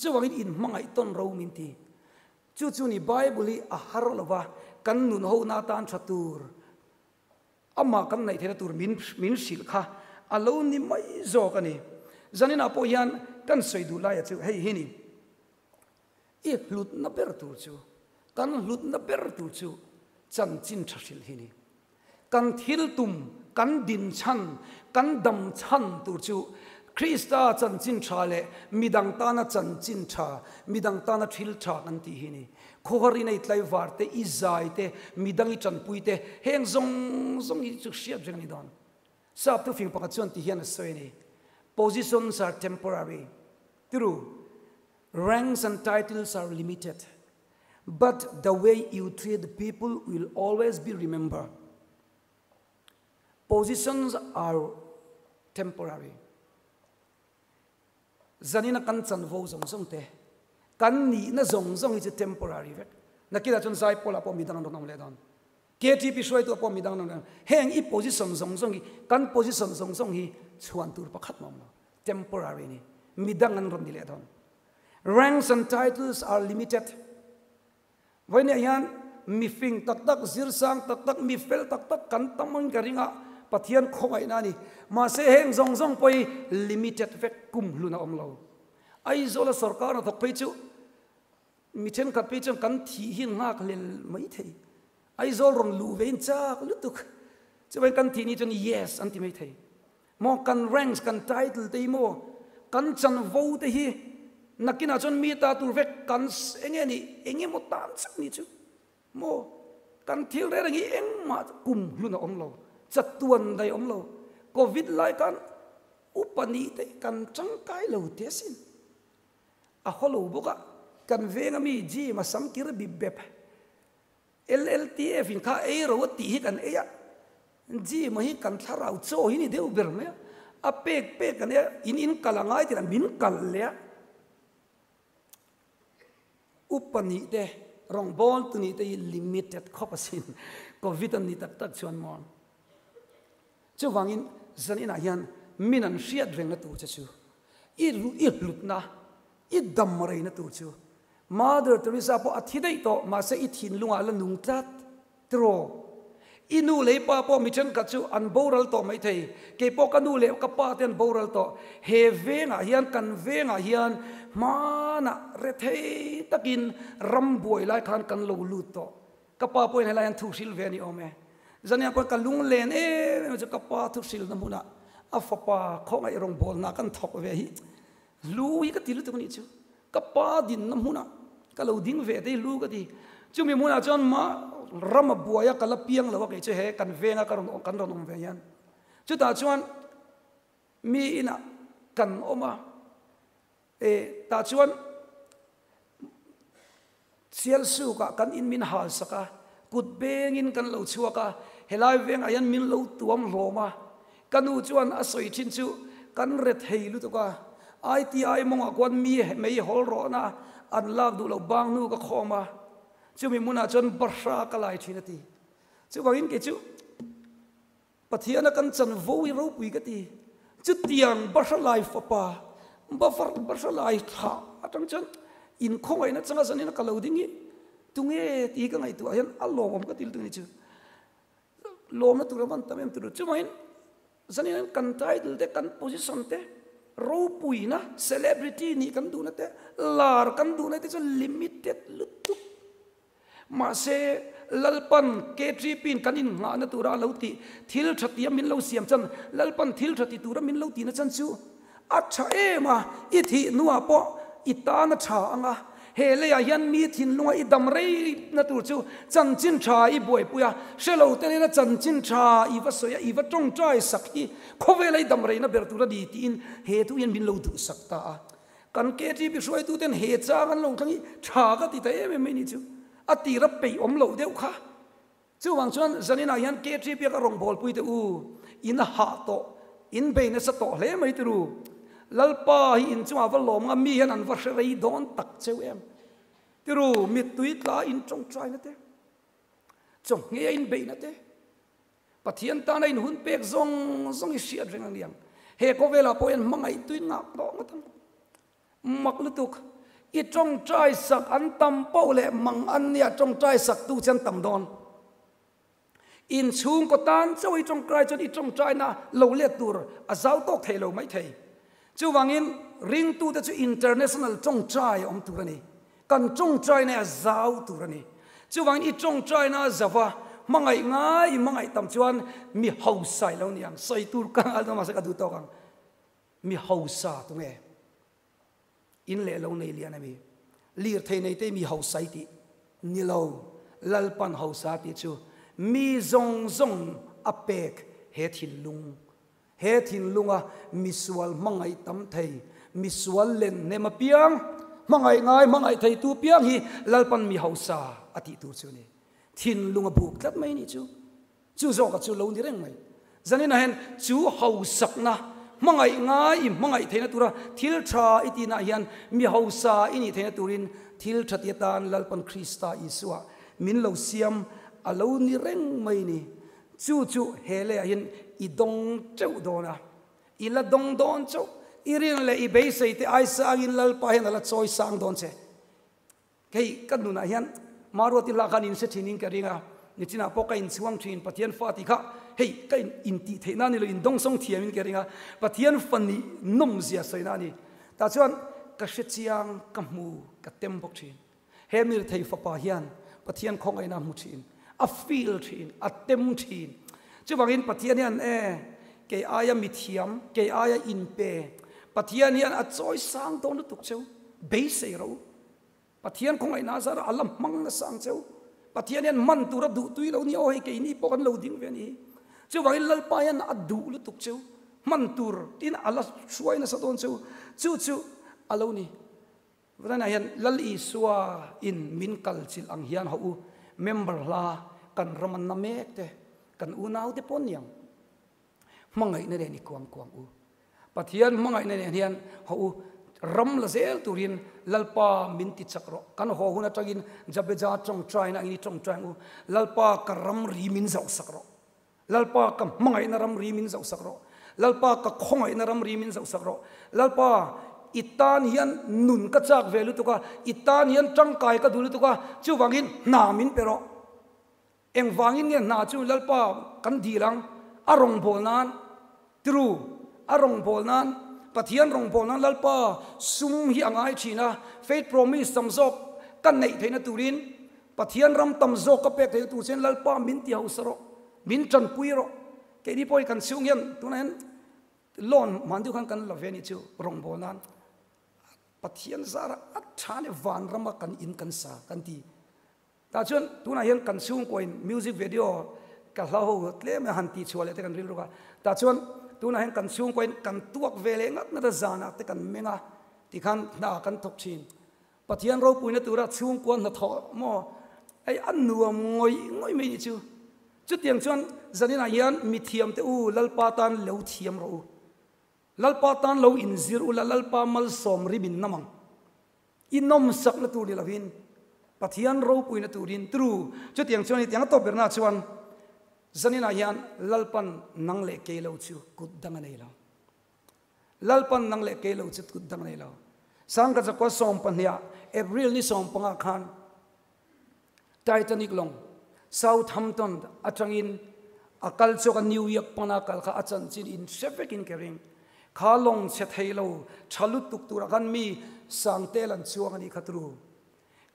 chu wangin in mangai ton ro min ti chu chu ni bible a har lova kan nun ho na tan thatur amma kan nei thera tur min min sil kha alo ni mai zo ka ni zanina po yan kan soi du la ya chu hei hini i hlut na ber tur chu kan lut na ber tu chu chan chin thasil hi ni. Kan thil tum kan din chan kan dam chan tu chu. Krista chan chin tha le midang ta na chan chin tha midang ta na thil tha kan ti hi ni. Khori nei tlai war te i zai te midang i chan pui te heng zong zong i chu shiap jeng ni don. Sap tu fing pakachon ti hian so ni. Positions are temporary. True. Ranks and titles are limited. but the way you treat the people will always be remembered. Positions are temporary. Zanina kan chan vo zong zong te. Kan ni na zong zong is temporary. Na Nakita chun zai pola po midang dong le don. KTP shoi to po midang dong. Heng i position zong zong hi kan position zong zong hi chuan tur pakhat mom. Temporary ni midang an rom dile don. Ranks and titles are limited. Với này hian mi phình tắc tắc zir sang tắc tắc, mi fel tak cái kan tamang karinga pathian khongai na ni ma se heng zong zong poi limited vek kum luna om lo ai zola sarkar na thok pe chu mi chen kat pe chu kan thi hin ngak lel mai thei ai zol rong lu vein chak lutuk chu wen kan thi ni chun yes anti mai thei mo kan ranks kan title te mo kan chan vote hi nakina chon mi ta tur vek kan enge ni, enge mo tan sak ni chu. Mo, kan thil re ngi eng ma kum luna om lo. Chat tuan dai om lo. Covid lai kan, upani te kan chang kai lo te sin. A holo buka kan venga mi ji ma sam kir bi bep. LLTF in kha e ro ti hi kan e ya ji ma hi kan tharau cho hi ni deu ber me a. Pek pek kan e ya in in kalangai ti min kal le upani te rong bol ni te limited khopasin covid ni tak mon chu wangin zan ina hian veng na tu chu i lu i lut na i dam rei tu chu mother teresa po athidei to ma se i lunga la nung tro inu le pa po mi chen ka chu an boral to mai thei ke po ka nu le ka pa ten boral to he venga hian kan venga hian mana re thei takin ram boy lai khan kan lo lu to ka pa po ne lai an thu sil ve ni ome zania ko ka lung len e me chu ka pa thu sil na muna a fa pa kho ngai rong bol na kan thok ve hi lu hi ka tilu tu ni chu ka pa din na muna ka lo ding ve te lu ka ti chu mi muna chon ma rama buaya kala piang lo ke che he, kan venga karon kan ron um veyan chu ta chuan, mi ina kan oma. E ta chuan, sial su ka, kan in min hal saka kut bengin kan lo chua ka, helai veng ayan min lo tuam roma kanu chuan a soi thin chu, kan ret hei lu to ka. ITI mong akwan mi mei hol ro na, an lak du lo bang nu ka khoma chu mi muna chon barsa ka lai thina ti chu wangin ke chu pathiana kan chan vo i ro pui ka ti chu tiang barsa lai fa pa ba far barsa lai tha atang chan in khong ai na changa zanin ka lo dingi tunge ti ka ngai tu ayan allo om ka til tu ni chu lom na tu ram tam em tu chu main zanin kan title te kan position te ro pui na celebrity ni kan du na te lar kan du na te chu limited lutuk mà mase lalpan ke tri pin kanin nga na tura lo ti thil thati min lo siam chan. Lalpan thil thati tura min lo ti na chan chu. A acha e ma i thi nuwa po i ta na tha anga. He le ya yan mi thin lunga i dam rei na tur chu. Chan chin tha i boi puya she lo te na chan chin tha i va so ya i va tong trai sak hi kho ve lai dam rei na ber tura di tin he tu yan min lo du sak ta kan ke tri bi shoi tu ten he cha kan lo thangi tha ka ti ta em me ni chu. อติรับไปอมเหลเดียวค่ะชื่อวังชวนจันนายันเกตรีเปียกรองบอลปุยเตอูอินหาโตอินเบนสตอเลไม่ตรูลลปาฮิอินชวาวลอมงมีนันวัชรีดอนตักเชวเอ็มตรูมีตุยตลาอินจงใจนะเตจงเงียอินเบนะเตปะเทียนตาในหุ่นเปีกจงจงอิเชียเรื่องเลี้ยงเฮก็เวลาปอเอ็นมังไอตุยงักดอกนะทั้งมักลุตุก i trong trai sak an tam po le mang an nia trong trai sak tu chen tam don in chung ko tan cho i trong trai cho i trong trai na lo à le tur a zau tok thei lo mai thei chu wangin ring tu te chu international trong trai om tu rani kan trong trai này, à a zau tu rani chu wang i trong trai na zawa mangai ngai mangai tam chuan mi hau sai lo nian soi tur ka al à, ma sa ka du to kang mi hau sa tu nge in le lo nei lian ami lir thei nei te mi ho sai ti. Ni lo, lal pan ho sa ti chu. Mi zong zong apek he thin lung. He thin lunga mi sual mangai tam thei. Mi sual len ne ma piang, mangai ngai, mangai thei tu piang hi, lal pan mi ho sa ati tu chu ni. Thin lunga buk tat mai ni chu. Chu zo ka chu lo ni reng mai. Zanina hen, chu ho sak na mangai ngai mangai theina tura. Thil tha itina hian. Mi hausa ini theina turin. Thil thati tan lalpan krista isua min lo siam, alo ni reng mai ni. Chu chu hele hin i dong cheu dona ila dong don cheu. Irin le i be sei te ai sa angin lal pa hen ala choi sang don che. Kei, kan nu na hian. Maro la kan in se thinin ka ringa. Ni china in chuang thin pathian fa ti kha hei ka in in ti the na ni lo in dong song thiam in ka ringa? Pathian fan ni nom zia sai na ni ta chuan, ka she chiang ka mu ka tem bok thin he thấy thei fa pa hian pathian khong ai na mu thin a feel thin a tem thin chu wangin pathian hian e ke aya mi thiam, ke aya in pe. Pathian hian a choi sang don tuk cheu be sei ro pathian khong ai na zar alam mang na sang cheu. Pathian hian man tu ra du tui lo ni o he ke ni po kan lo ding ve ni chu wangin vâng, vâng, lal pa hian a du lu tuk cheu man tur tin ala suai na sa don cheu chu chu alo ni vana hian lal i suwa in min kal chil ang hian ho u. Member la, kan raman na mek te, kan u nau te pon yang mangai na ni kuang kuang u. Pathian mangai na ne hian ho u, ram la zel turin lalpa min ti chakro kan ho huna tagin jabeja chong trai na ini chong trai u. Lalpa karam ri min zau sakro lalpa ka mangai na ram ri min zau sakro. Lalpa ka khongai na ram ri min zau sakro. Lalpa, itan hian nun ka chak velu tuka, itan hian tangkai ka dulu tuka, chu wangin namin pero. Eng wangin hian na chu lalpa kan dilang arong bolnan tru, arong bolnan pathian rong bolnan lalpa sum hi angai china, faith promise samzok kan nei theina turin, pathian ram tamzok ka pek theina tu chen, lalpa min ti hausaro min chan puiro ke ni poi kan siung hian tunan lon mandu kan kan laveni chu rong bol nan. Pathian zara athane van rama kan in kan sa kan ti ta chuan tuna hian kan siung koin music video ka hlau tle me han ti chuale te kan ril ruka ta chuan tuna hen kan siung koin kan tuak vele ngat na. Zana te kan menga ti khan na kan thok chin pathian ro puina tura chung kon na tho mo ai an nuam ngoi ngoi me chu chu tiang chuan zanina hian mi thiam te u lalpa tan lo thiam ro lalpa tan lo in zir u lalpa mal som ribin namang. Inom sak na tu ni lavin pathian ro puina turin tru chu tiang chuan tiang to berna chuan zanina hian lalpan nang le ke lo chu kut dang nei lo lalpan nang le ke lo chu kut dang nei lo sang ka zakwa som pan ya april ni som panga khan. Titanic long southampton atangin akal choka new york pana kal kha achan chin in shefek in kering. Kha long che thailo chalu tuk tur kan mi sang telan chuang ani khatru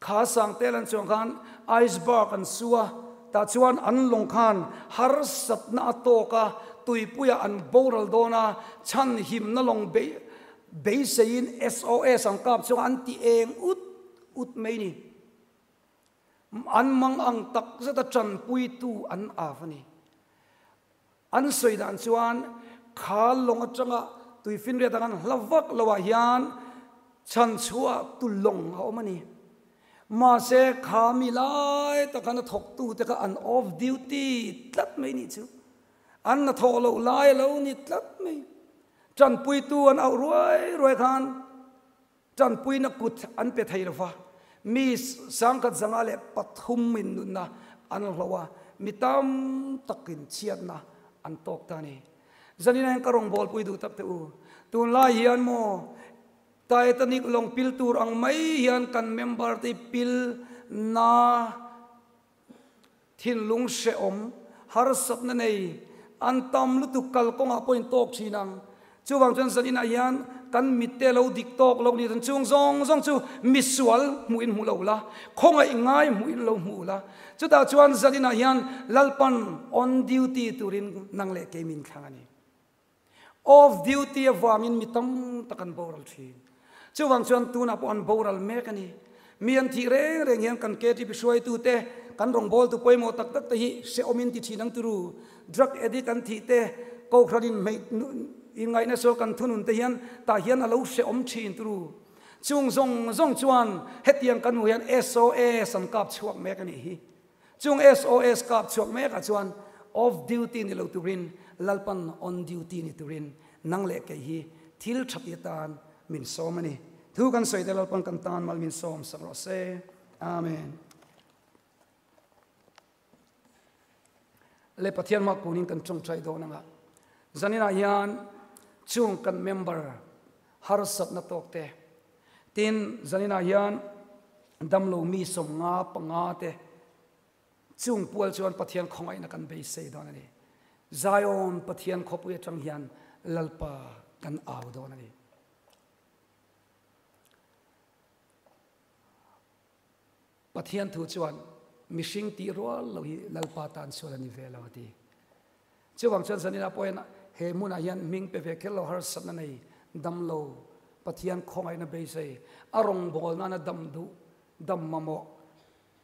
kha sang telan chuang khan iceberg an suwa ta chuan an long khan har sat na to ka tui puya an boral dona chan him na long be be sein sos ang kap chuang an ti eng ut ut mai ni an mang ang tak zata chan pui tu an avani an soi dan chuan, khal long atanga, tui fin re dangan lavak lawa hian, chan chua tu long ha omani ma se kha mi lai, ta kan thok tu te ka an off duty, tlat mai ni chu. An na tho lo lai lo ni, tlat mai. Chan pui tu an au ruai ruai khan. Chan pui na kut an pe thai ra mi sangkat zangale pathum min na an lawa mitam takin chiat na an tok ta ni. Zanina ang karong bol pui du tap te u. Tun la hian mo titanic long pil tur ang mai hian kan member te pil na thin lung se om. Har sap na nei. An tam lu tu kal kong a point tok chinang chuwang chen zanina hian kan mitte lo dik tok lo ni tan chung zong zong chu misual muin mu lo la khong ai ngai muin lo mu la chu ta chuan zanina hian lalpan on duty turin nang le ke min thangani off duty awangin mitam takan boral thi chuwang chuan tuna po an boral mekani mian thi reng reng hian kan ke ti bisoi tu te kan rong bol tu poimo tak tak te hi se omin ti thinang turu drug addict kan thi te ko khradin mai in ngai na so kan thunun te hian, ta hian a lo se om thin tru. Chung zong zong chuan hetiang kan hu hian SOS an kap chuak mekani hi. Chung SOS kap chuak mek a chuan, off duty ni lo turin, lalpan on duty ni turin, nang le ke hi, thil thati tan, min somani thu kan soi de lalpan kan tan mal min som sam ro se. Amen. Le pathian ma kunin kan chung chai do na nga zanina yan chung kan member har sat na tok te. Tin zanina hian dam lo mi som nga panga te. Chung pual chuan pathian khongai na kan be se don ani. Zion pathian khopu ya chang hian lalpa kan aw don ani. Pathian thu chuan mishing ti rol lo hi lalpa tan chuan ani ve ti. Chuwang chuan zanina poena he mun a yan ming pe ve khelo har san na nei, dam lo, pathian khongai na be se arong bol na na dam du, dam mamo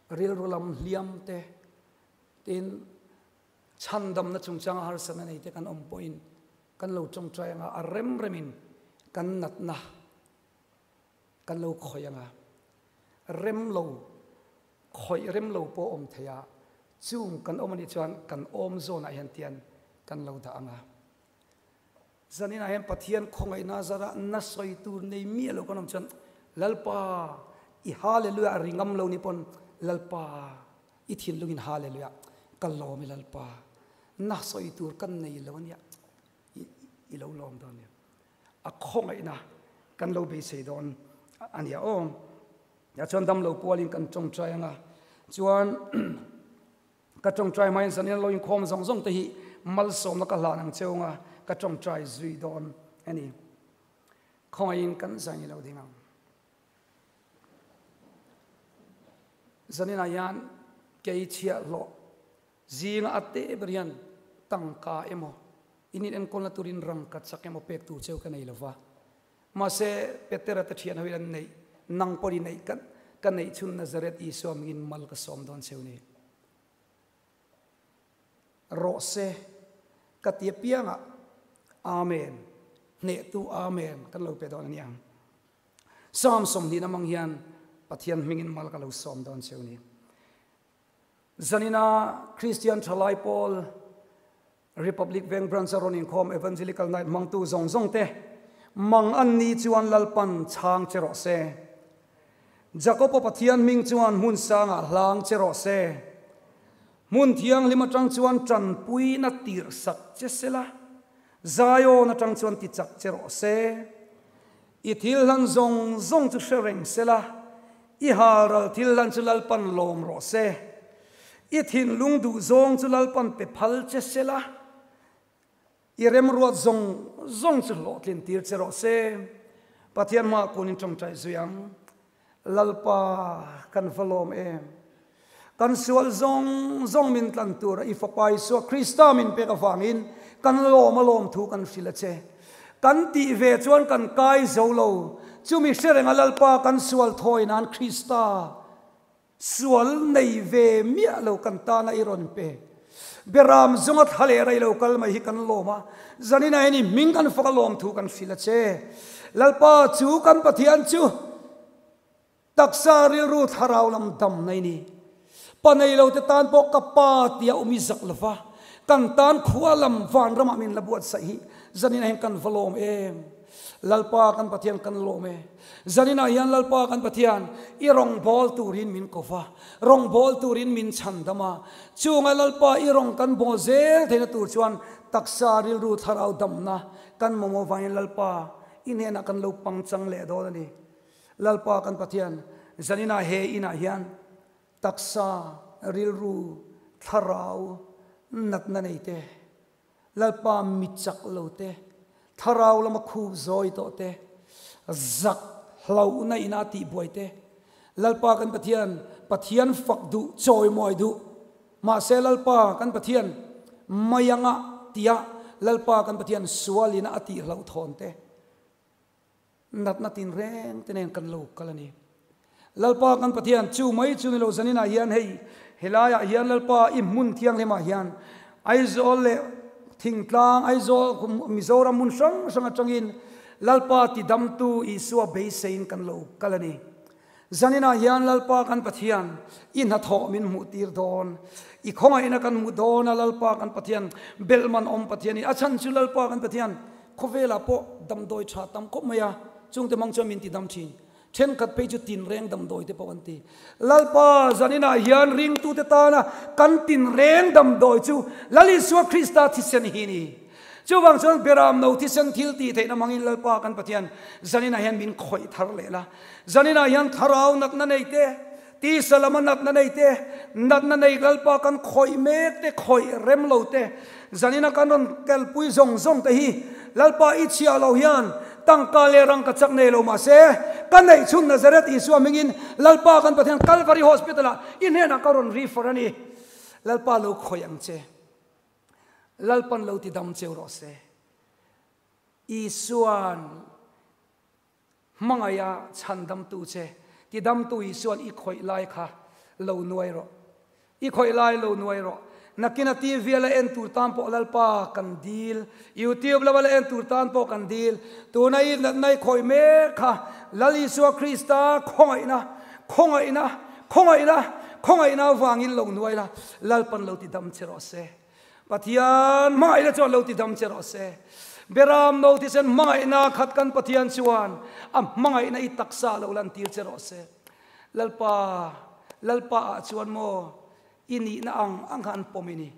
ril rulam liam te, tin chan dam na chung chang har san na nei te kan om poin kan lo chung trai nga a rem remin kan nat na, kan lo khoyanga rem lo, khoi, rem lo po om thaya chung kan om ani chuan, kan om zone a hian tian, kan lo da anga zanina hem pathian khongai na zara na soi tu nei mi lo konom chan. Lalpa, i hallelujah ringam lo ni pon lalpa, i thin lungin hallelujah kallo mi lalpa. Na soi tu kan nei lo nia i lo lom don nia. A khongai na, kan lo be se don ania om. Ya chon dam lo polin kan chong chai anga. Chuan, ka chong chai mai san lo in khom zong zong te hi, mal som na ka la nang cheunga ka chong chai zui don ani khoin kan sang lo dinga zanina yan kei chia lo zing ate berian tangka emo inin en kon la turin rang kat sak emo pek tu cheu kanai lova ma se petera ta thian hoiran nei nang pori nei kan kan nei chun nazaret isom som in mal ka som don cheu ni ro se katia pianga amen ne tu amen kan lo pe don ni ang som som ni namang hian pathian mingin mal ka lo som don cheu ni zanina christian thalai paul republic veng brancharon in khom evangelical night mang tu zong zong te mang an ni chuan lalpan chang chero se jacob pathian ming chuan mun sanga hlang chero se mun thiang lima tang chuan tran pui na tir sak che sela zayo na tang chuan ti chak chero se i thil lan zong zong chu shereng sela i har thil lan chu lalpan lom ro se i thin lung du zong chu lalpan pe phal che sela i rem ruat zong zong chu lo tlin tir che ro se pathian ma kunin trong chai zuyang lalpa kan falom em kan sual zong zong min tlan tur i fopai so krista min pe ka fangin kan lo ma lom thu kan fila che. Kan ti ve chuan kan kai zo lo. Chumi shereng alalpa kan sual thoi nan khrista sual nei ve mi lo kan ta na iron pe. Beram zungat hale rai lo kal mai hi kan loma zanina ni ming kan fa lom thu kan fila che. Lalpa chu kan pathian chu. Taksa ril ru tharau lam dam nei ni. Panai lo te tan po ka pa tia umi zak lafa kan tan, khua lam, van rama min labuat sai zanina hen kan valom em. Lalpa kan pathian kan lome zanina yan lalpa kan pathian. I rong bol turin min kofa. Rong bol turin min chandama. Chunga lalpa i rong kan bo zel. Thena tur chuan taksa ril ru tharau damna kan momo vain lalpa. Inena kan lo pangchang le do ni lalpa kan pathian. Zanina he ina hian. Taksa rilru tharau nat na nei te, lalpa michak lo te tharau lama khu zoi to te, zak hlau na ina ti boy te. Lalpa kan pathian pathian fak du choi moi du ma se lalpa kan pathian mayanga ah tia, lalpa kan pathian sualina ati hlau thon te. Nat na tin reng tenen kan lo kalani. Lalpa kan pathian, chu mai chu lo zanina ah hian hei helaya hian lalpa i mun thiang lema hian ai zol le thing tlang ai zol mizoram mun sang sang atangin lalpa ti dam tu i suwa be sein kan lo kalani zanina hian lalpa kan pathian in ha tho min mu tir don i khonga ina kan mu don lalpa kan pathian belman om pathian i achan chu lalpa kan pathian khovela po dam doi tha tam ko maya chung te mang chamin ti dam chin then khat pe chu tin reng dam doi te pawan ti. Lalpa zanina hian ring tu te ta na, kan tin reng dam doi chu lali suwa krista thi sen hi ni. Chu wang chuan beram no thi sen thil ti theina mangin lalpa kan pathian zanina hian min khoi thar le la. Zanina hian tharau nak na nei te, ti salama nak na nei te, nak na nei lalpa kan khoi mek te, khoi rem lo te. Zanina kan ron kel pui zong zong te hi lalpa ít xia lo hian tang ka le rang ka chak nei lo ma se. Kan nei chun nazaret isu amingin lalpa kan pathian calvary hospital in hena karon refer ani. Lalpa lo khoyang che. Lalpan lo ti dam cheu ro se. Isuan mangaya chandam tu che. Ti dam tu isuan i khoi lai kha lo nuai ro. I khoi lai lo nuai ro. Nakina tv la en tur tan po lalpa kan dil youtube la la en tur tan po kan dil tu nai nai khoi me kha lal isu krista khongai na khongai na khongai na khongai na wangin lo nuai la lalpan lo ti dam che ro se pathian mai la chon lo ti dam chero se beram no ti sen mai na khat kan pathian chuan am mai na i taksa lo lan tir chero se lalpa lalpa chuan mo ini na ang ang han pomini.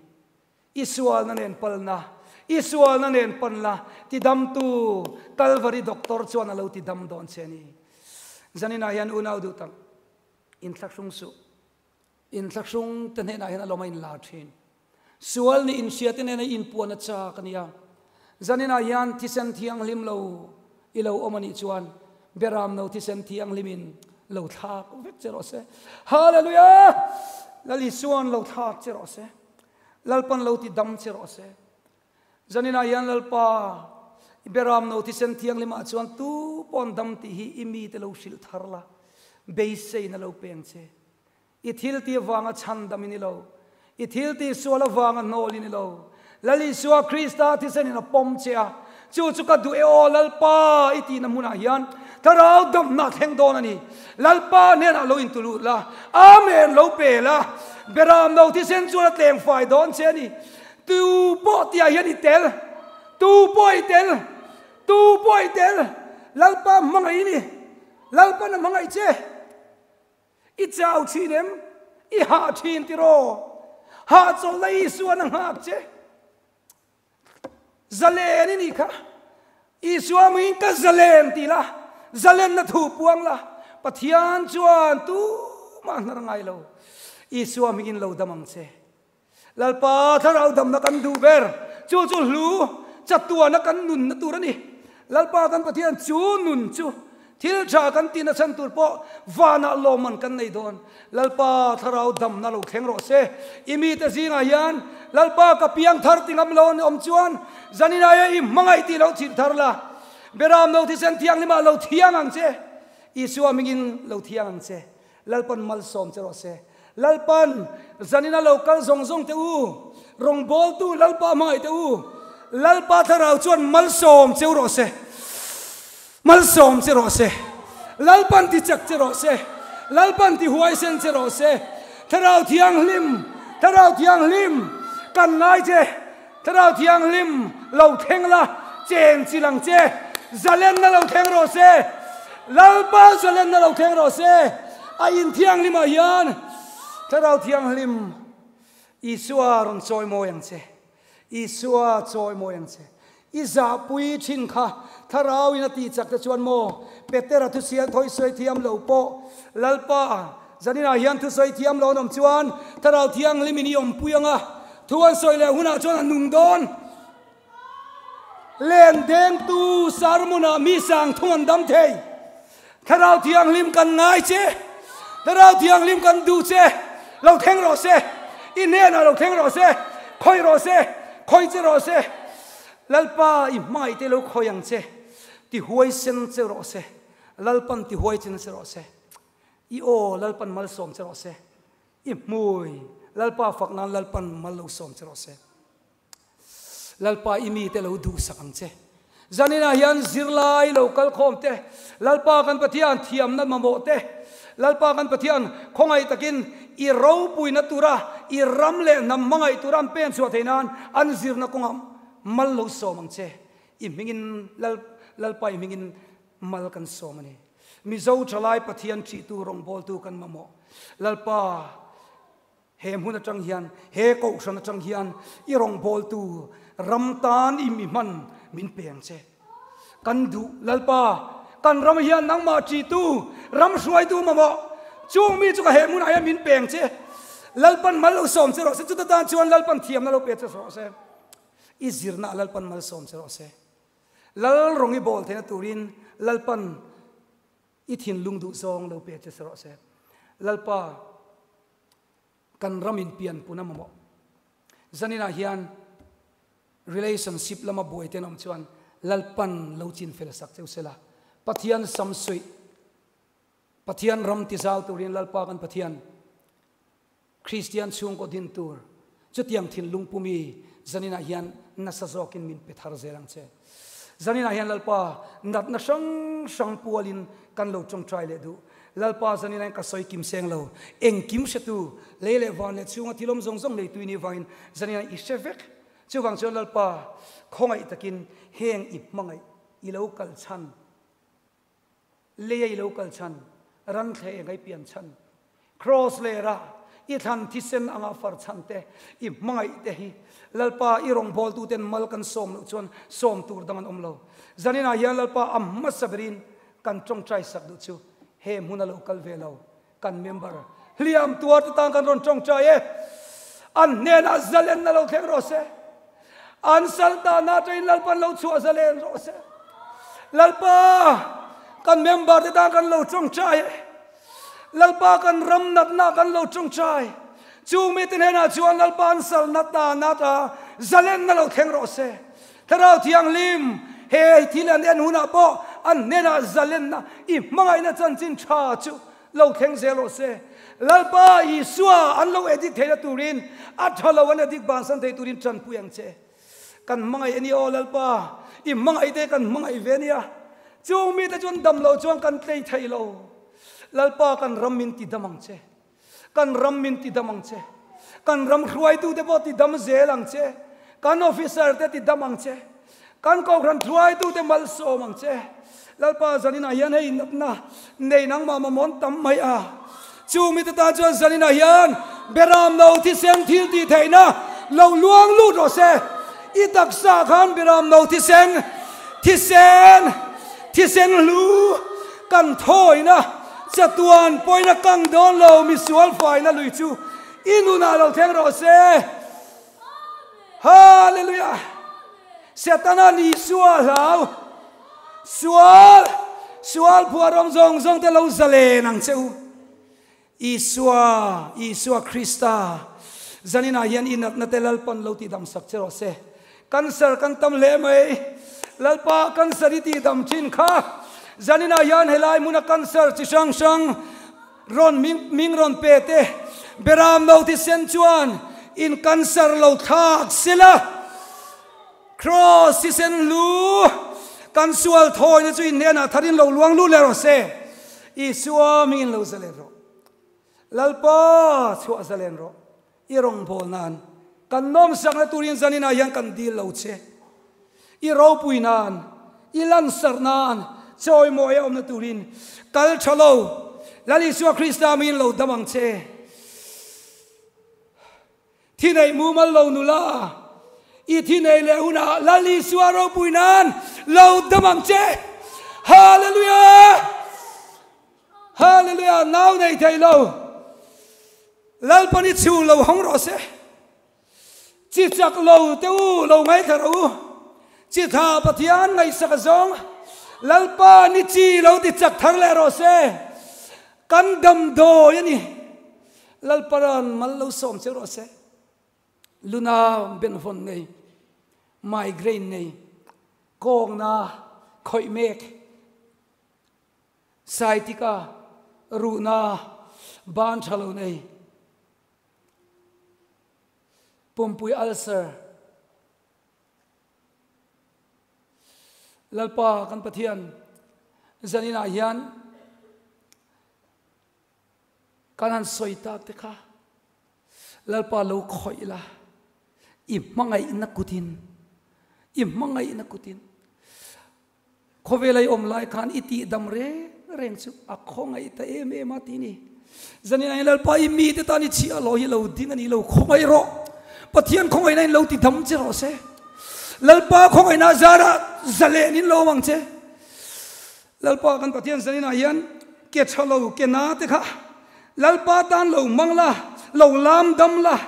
Isual na nen pal na isual na nen pan ti dam tu talvari doctor chuan alo ti dam don cheni zanina hian unau du tam in thak su. In thak ten na hian aloma in la thin sual ni in siatin na in puan cha kania zanina yan tisen thiang lim lo ilo omani chuan beram no tisen thiang limin lo thak vek chero se. Hallelujah! Lali suan lo thak chero se. Lalpan lo ti dam chero se. Zanina yan lalpa iberam no tisen thiang lima chuan tu pon dam ti hi imi te lo shil tharla. Beise na lo peng che. I thil ti wanga chan damini lo. I thil ti suala wanga no li ni lo. Lali suwa krista ti sen na pom chia chu chu ka du e o lalpa iti na muna hian. Tarau dam na theng don ani lalpa ne na lo in tulu la amen lo pe la beram no ti sen chu la teng fai don che ni tu po ti a hian i tel tu po i tel tu po i tel lalpa mangai ni lalpa na mangai che i chau chinem i ha thin ti ro ha cho lei suan ang hak che zalen ni kha isua min ka zalen ti la zalen na thu puang la. Pathian chuan tu ma na ngai lo. Isua min lo damang che lalpa tharau dam na kan du ber. Chu chu hlu, chatua na kan nun na turani lalpa kan pathian chu nun chu. Thil tha kan tin a chan tur po, vana loman kan nei don. Lalpa tharau dam na lo kheng ro se. Imi te zinga hian, lalpa ka piang thar tingam lo om chuan. Zanina ye i mangai ti lo thil thar la beram lo thi sen thiang lima lo thiang ang che. Isua mingin lo thiang ang che. Lalpan mal som che ro se. Lalpan, zanina local zong zong te u. Rong bol tu, lalpa mai te u. Lalpa tharau chuan mal som che ro se. Mal som che ro se. Lalpan ti chak che ro se. Lalpan ti huai sen che ro se. Tharau thiang lim tharau thiang lim kan nai che. Tharau thiang lim lo thengla chen chi lang che. Zalen na lo theng ro se lalpa zalen na lo theng ro se a in thiang lim a yan tharau thiang lim isua ron choi mo yang che isua choi mo yang che iza pui chin kha tharau ina ti chak ta chuan mo petera thu sial thoi soi thiam lo po lalpa zanina hian thu soi thiam lo nom chuan tharau thiang limini om puyanga thuan soi le huna chuan nung don เล่นเทงตูสารมุนามีสังทวนดำเทยถ้าเราเทียงลิมกันง่ายเชถ้าเราเทียงลิมกันดูเชเราเทงรอเชอินเนนะเราเทงรอเชคอยรอเชคอยเจรอเชลลป้าอิไม่เตลูกคอยยังเชที่หวยเซนเจรอเชลลปันที่หวยเซนเจรอเชอีโอลลปันมัลสมเจรอเชอิมวยลลป้าฝักนั้นลลปันมัลลูสมเจรอเช lalpa i mi te lo du sakang che zanina hian zirlai lo kal khom te. Lalpa kan pathian thiam na mamo te. Lalpa kan pathian khongai takin i ro pui na tura i ramle nam mangai turam pen chu theinan an zir na kongam mal lo so mang che i mingin lal lal pai mingin mal kan so mani mi zo chalai pathian chi tu rong bol tu kan mamo. Lal pa he mun atang hian he ko san atang hian i rong bol tu รำตานอิมิมันมินเปียงเชกันดุลลปากันรำเฮียนนังมาจีตูรำสวยตูมาบอกช่วงมีจุกเหตุมุนายมินเปียงเชลลปันมาลุสมเสรอเสจุดตานชวนลลปันเทียมลลเปียเสรอเสอิจิรนาลลปันมาลุสมเสรอเสลลรงอีบอลเทนตูรินลลปันอิทินลุงดุซองลลเปียเสรอเสลลปากันรำมินเปียนปุนามบอกจันนินาเฮียน relationship lama boy tenom chuan, lalpan lo chin fel sak cheu sela. Pathian samsui pathian ram ti zal turin lalpa kan pathian. Christian chung ko din tur. Chutiang thin lungpumi, zanina hian nasazokin min pethar zelang che. Zanina hian lalpa nat na sang sang pualin kan lo chong trai le du. Lalpa zanina ka soi kim seng lo. Eng kim se tu le le van le chunga tilom zong zong le tuini vain. Zanina i shevek chuwang chon lalpa khongai takin heng ip mangai i lo kal chan le i lo kal chan ran the ngai pian chan cross le ra i than thi sen anga far chan te i mangai te hi lalpa i rong bol tu ten mal kan som lo chon som tur dangan om lo zanina ya lalpa amma sabrin kan trong trai sak du chu he muna lo kal ve lo kan member liam tua ta tang kan ron trong trai e an ne na zalen na lo thek ro se an sal ta na train lalpa lo chu zalen ro se lalpa kan member ta tang kan lo trong trai e lalpa kan ram nat na kan lo trong trai chu mi tin hena chuan lalpa an sal na ta na ta zalen na lo theng ro se tharau thiang lim he thilan en huna po an nena zalen na i mangai na chan chin tha chu lo theng zelo se lalpa i suwa an lo edit thela turin a thalo an edik ban san thei turin chan puyang che kan mangai ani olal lalpa i mangai te kan mangai venia. Chung mi ta chun dam lo chuang kan tei thei lo. Lalpa kan ramin ti damang che. Kan ramin ti damang che. Kan ram khruai tu te po ti dam zelang che. Kan officer te ti damang che. Kan ko ran thruai tu te mal so mang che. Lalpa zanina yan hei na. Nei nang ma ma mon tam mai a. Chu mi ta chuan zanina yan beram lo ti sem thil ti theina lo luang lu ro se. อีตักซาขันบิรามเราที่เซนที่เซนที่เซนรู้กันถอยนะจะตวนปอยนะกังดอนเรามีสวนไฟนะลุยจูอินุนาเราแทงเราเซฮาเลลูยาเซตานานีสวาเราสวาสวาผัวรองจงจงแต่เราจะเลนังเจ้าอีสวาอีสวาคริสตา zanina yan inat na telal pan lo ti dam sak chero se cancer kan tam le mai lalpa cancer ti dam chin kha. Zanina yan helai muna cancer chi sang sang ron ming ming ron pe te. Beram no ti sen chuan. In cancer lo thak sila cross ti sen lu. Kan sual thoi na chu in ne na tharin lo luang lu le ro se. I suwa min lo ro lalpa chu zalen ro i rong bol nan kan nom sang na turin zanina yang kan dil lo che i ro pui nan i lan sar nan choi mo ya om na turin. Kal chalo lali suwa krista min lo damang che thi nei mu mal lo nu la i thi nei le una lali suwa ro pui nan lo damang che hallelujah! Hallelujah! Now nei thai lo lal pani chu lo hong ro se chi chak lo te u lo ngai thar u. Chi tha pathian ngai sak zong lal pa ni chi lo ti chak thar le ro se kan dam do yani lal paran mal lo som che ro se luna ben fon nei migraine nei kong na. Khoi mek sai tika ru na. Ban thalo nei pumpui ulcer lalpa kan pathian zanina hian kanan soita te kha lalpa lo khoi la i mangai na kutin i mangai na kutin khovelai om lai khan iti dam re reng chu a khongai ta em em atini zanina lalpa i mi te tani chi a lo hi lo ding ani lo khongai ro pathian không ai này, lâu ti thấm chứ rồi lalpa khong ai na zara zale nin lo wang che lalpa kan pathian zani na hian ke chalo ke na te kha lalpa tan lo mangla lo lam dam la.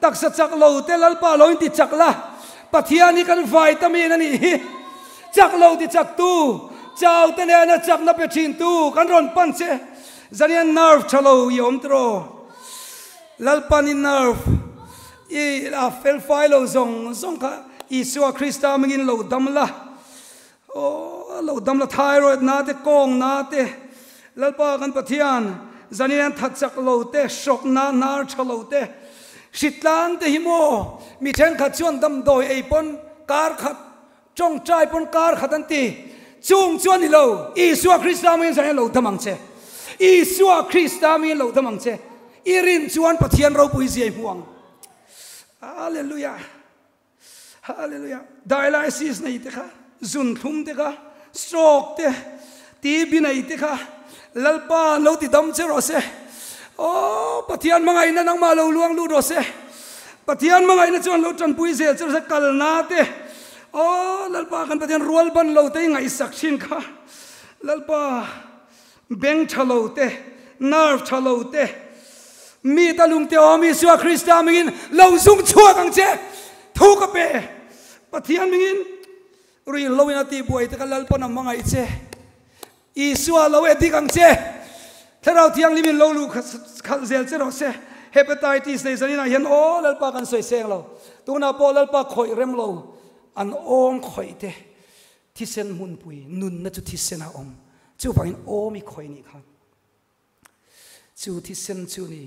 Tak sa chak lo te lalpa lo ti chak la. Pathian ni kan vai ta mi na ni. Chak lo ti chak tu. Chao te ne na chak na pe chin tu. Kan ron pan che zanian nerve chalo yom tro. Lalpa ni nerve. I a fel file zong zong ka isua krista mingin lo dam la o lo dam la thyroid na te kong na te lalpa kan pathian zanian that chak lo te shok na nar chalo te shitlan te himo mi then khat chuan dam doi ei pon kar khat trong trai pon kar khat an ti chung chuan ni lo isua krista mingin zanian lo damang che isua krista mingin lo damang che irin chuan pathian ro pui zai huang hallelujah hallelujah dialysis nei te kha zun thum te kha stroke te tb nei te kha lalpa lo ti dam che ro se o pathian mangai na nang ma lo luang lu ro se pathian mangai na chuan lo tran pui se chu se kal na te o lalpa kan pathian rual ban lo te ngai sak chin kha lalpa beng thalo te nerve thalo te มีตะลุงเตียวมีสัวคริสต์มิงินเราซุ่งชั่วกังเจทุกเปปะเทียนมิงินรีลวินาทีบวยตะกันลปนมังไงเจอีสัวเราเอดีกังเจถ้าเราเที่ยงลิมินเราลูกขัดเซลเจเราเซเฮปไตติสในสนินาเห็นโอ้ลลปากันสวยเซงเราตัวนาโปลลปาคอยเร็มเราอันอมคอยเตที่เซนมุนปุยนุนนัจุที่เซนาอมจู่ฟังโอมีคอยนี่ครับจู่ที่เซนจู่นี่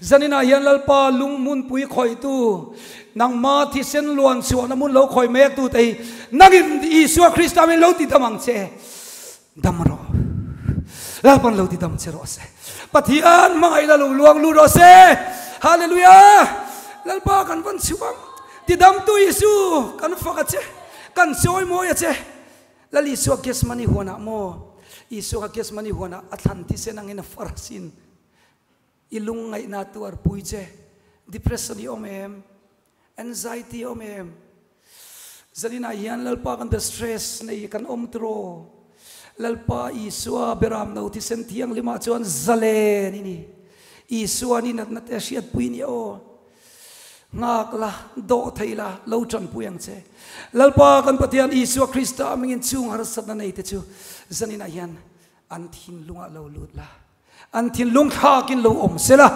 zanina hian lalpa lung mun pui khoi tu. Nang ma thi sen luan chuan mun lo khoi mek tu tei. Nangin isua krista min lo ti tamang che. Damro lalpan lo ti dam che ro se. Pathian mangai la lu luang lu ro se. Hallelujah. Lalpa kan van chuang ti dam tu isu kan faka che. Kan soi mo ya che. Lali su kes mani huana mo. Isu ka kes mani huana atlantis senang ina farasin ilung ngai na tu ar pui che depression om em anxiety om em zalina yan, lalpa kan the stress nei kan om tro. Lalpa isua beram no ti sen tiang lima chuan zale ni ni isua ni nat nat asiat pui ni o. Ngak la do thaila lo chan puyang che lalpa kan patian isua krista mingin chung har sat na nei te chu zanina yan an thin lunga lo lut la an thin lung tha kin lo om sela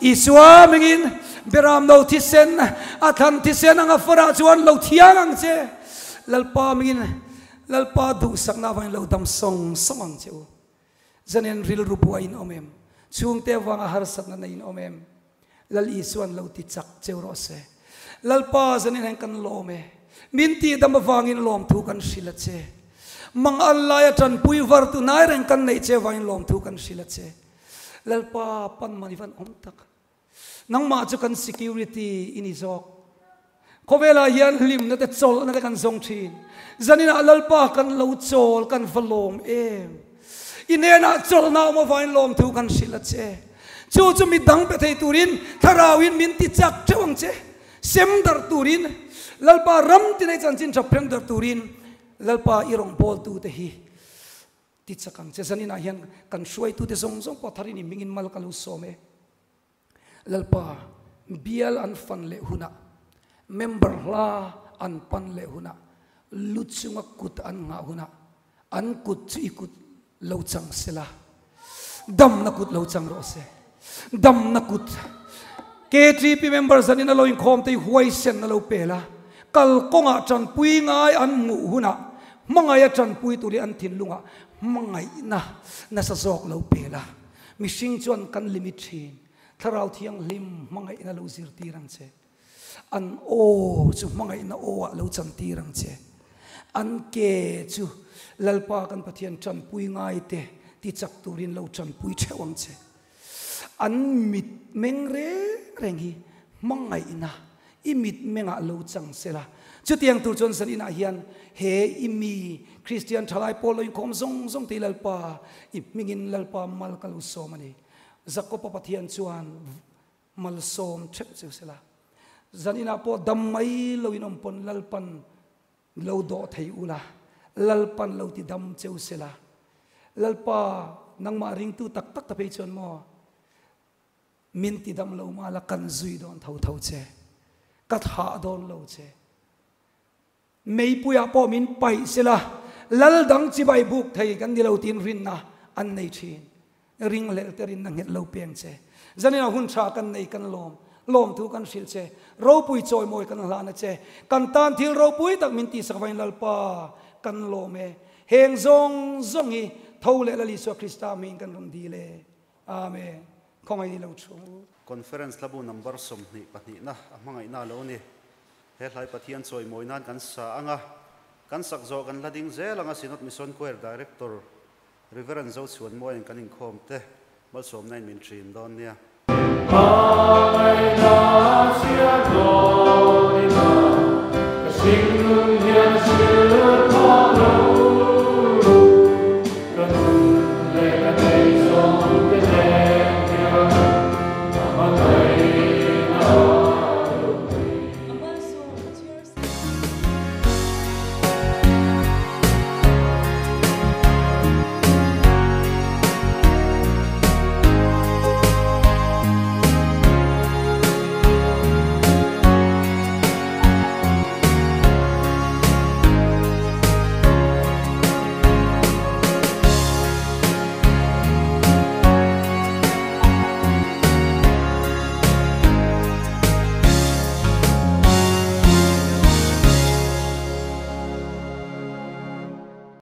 isua mingin beram no ti sen athan ti sen anga fara chuan lo thiang ang che. Lalpa mingin lalpa du sak na vang lo dam song somang cheu zanen ril rupu in omem chung te wanga har sat na in omem lal isuan lo ti chak cheu ro se. Lalpa zanen kan lo me min ti dam wangin lom thu kan sila che. Mang allah ya tan pui var tu nai reng kan nei che wang lom thu kan sila che. Lalpa pan mani van om tak nang ma chu kan security ini zok kovela hian hlim na te chol na te kan zong thin zanin alalpa kan lo chol kan valom em. Inena chol na mo vain lom thu kan sila che. Chu chu mi dang pe thei turin tharawin min ti chak chewang che. Sem dar turin. Lalpa ram ti chan chin prem dar turin. Lalpa irong bol tu te hi ti chakang che zanin a hian kan shuai tu te zong zong patharin mingin mal kalu some. Lalpa bial an fan le huna. Member la an pan le huna. Luchunga kut an nga huna. An kut chu ikut lo chang sela. Dam na kut lo chang ro se. Dam na kut. K3P members zanin a lo in khom te huai sen na lo pela. Kal konga chan pui ngai an mu huna. Mangaya chan pui turi an thin lunga mangai na na sa zok lo pela mi sing chuan kan limit thin. Tharal thiang lim mangai na lo zir tirang che. An o chu mangai na o lo chan tirang che. An ke chu, lalpa kan pathian chan pui ngai te, ti chak turin lo chan pui chewang che. An mit meng re reng hi mangai na, i mit menga lo chang sela chu tiang tu chon san ina hian, he imi mi, christian thalai polo in khom zong zong ti lalpa, i mingin lalpa mal kalu so mani zakko pa pathian chuan mal som thep chu sela. Zanina po dam mai lo pon lalpan lo do thei ula lalpan lo ti dam cheu sela. Lalpa nang ma ring tu tak tak ta pe chon mo min ti dam lo ma la kan zui don thau thau che. Kat ha don lo che. ไม่ปุยอปอมินไปสิละลัลดังจีใบบุกไทยกันดีเราตีนรินนะอันในชีนริงเลตรินนังเห็นเราเปียงเซจันนี่เราหุ่นชากันในกันลมลมทุกันสิลเชเราปุยจอยมวยกันลานเซกันตานที่เราปุยตักมินตีสักวันลัลปากันลมเอเฮงซงซงอีเท่าเลลลิสวคริสตามิงกันรุมดีเลอาเมนขอไม่ดีเราชูคอนเฟอเรนซ์ลับูนัมเบอร์สมนี่ปะนี่นะมั่งไงน่าเราเนี่ย he hlai pathian chawi mawi nan kan sa anga. Kan sak zo kan lading zel anga sinot mission choir director, reverend zo chuan mawi kan in khom te. Mal som nain min trin don nia. Ai na sia do ni ma sing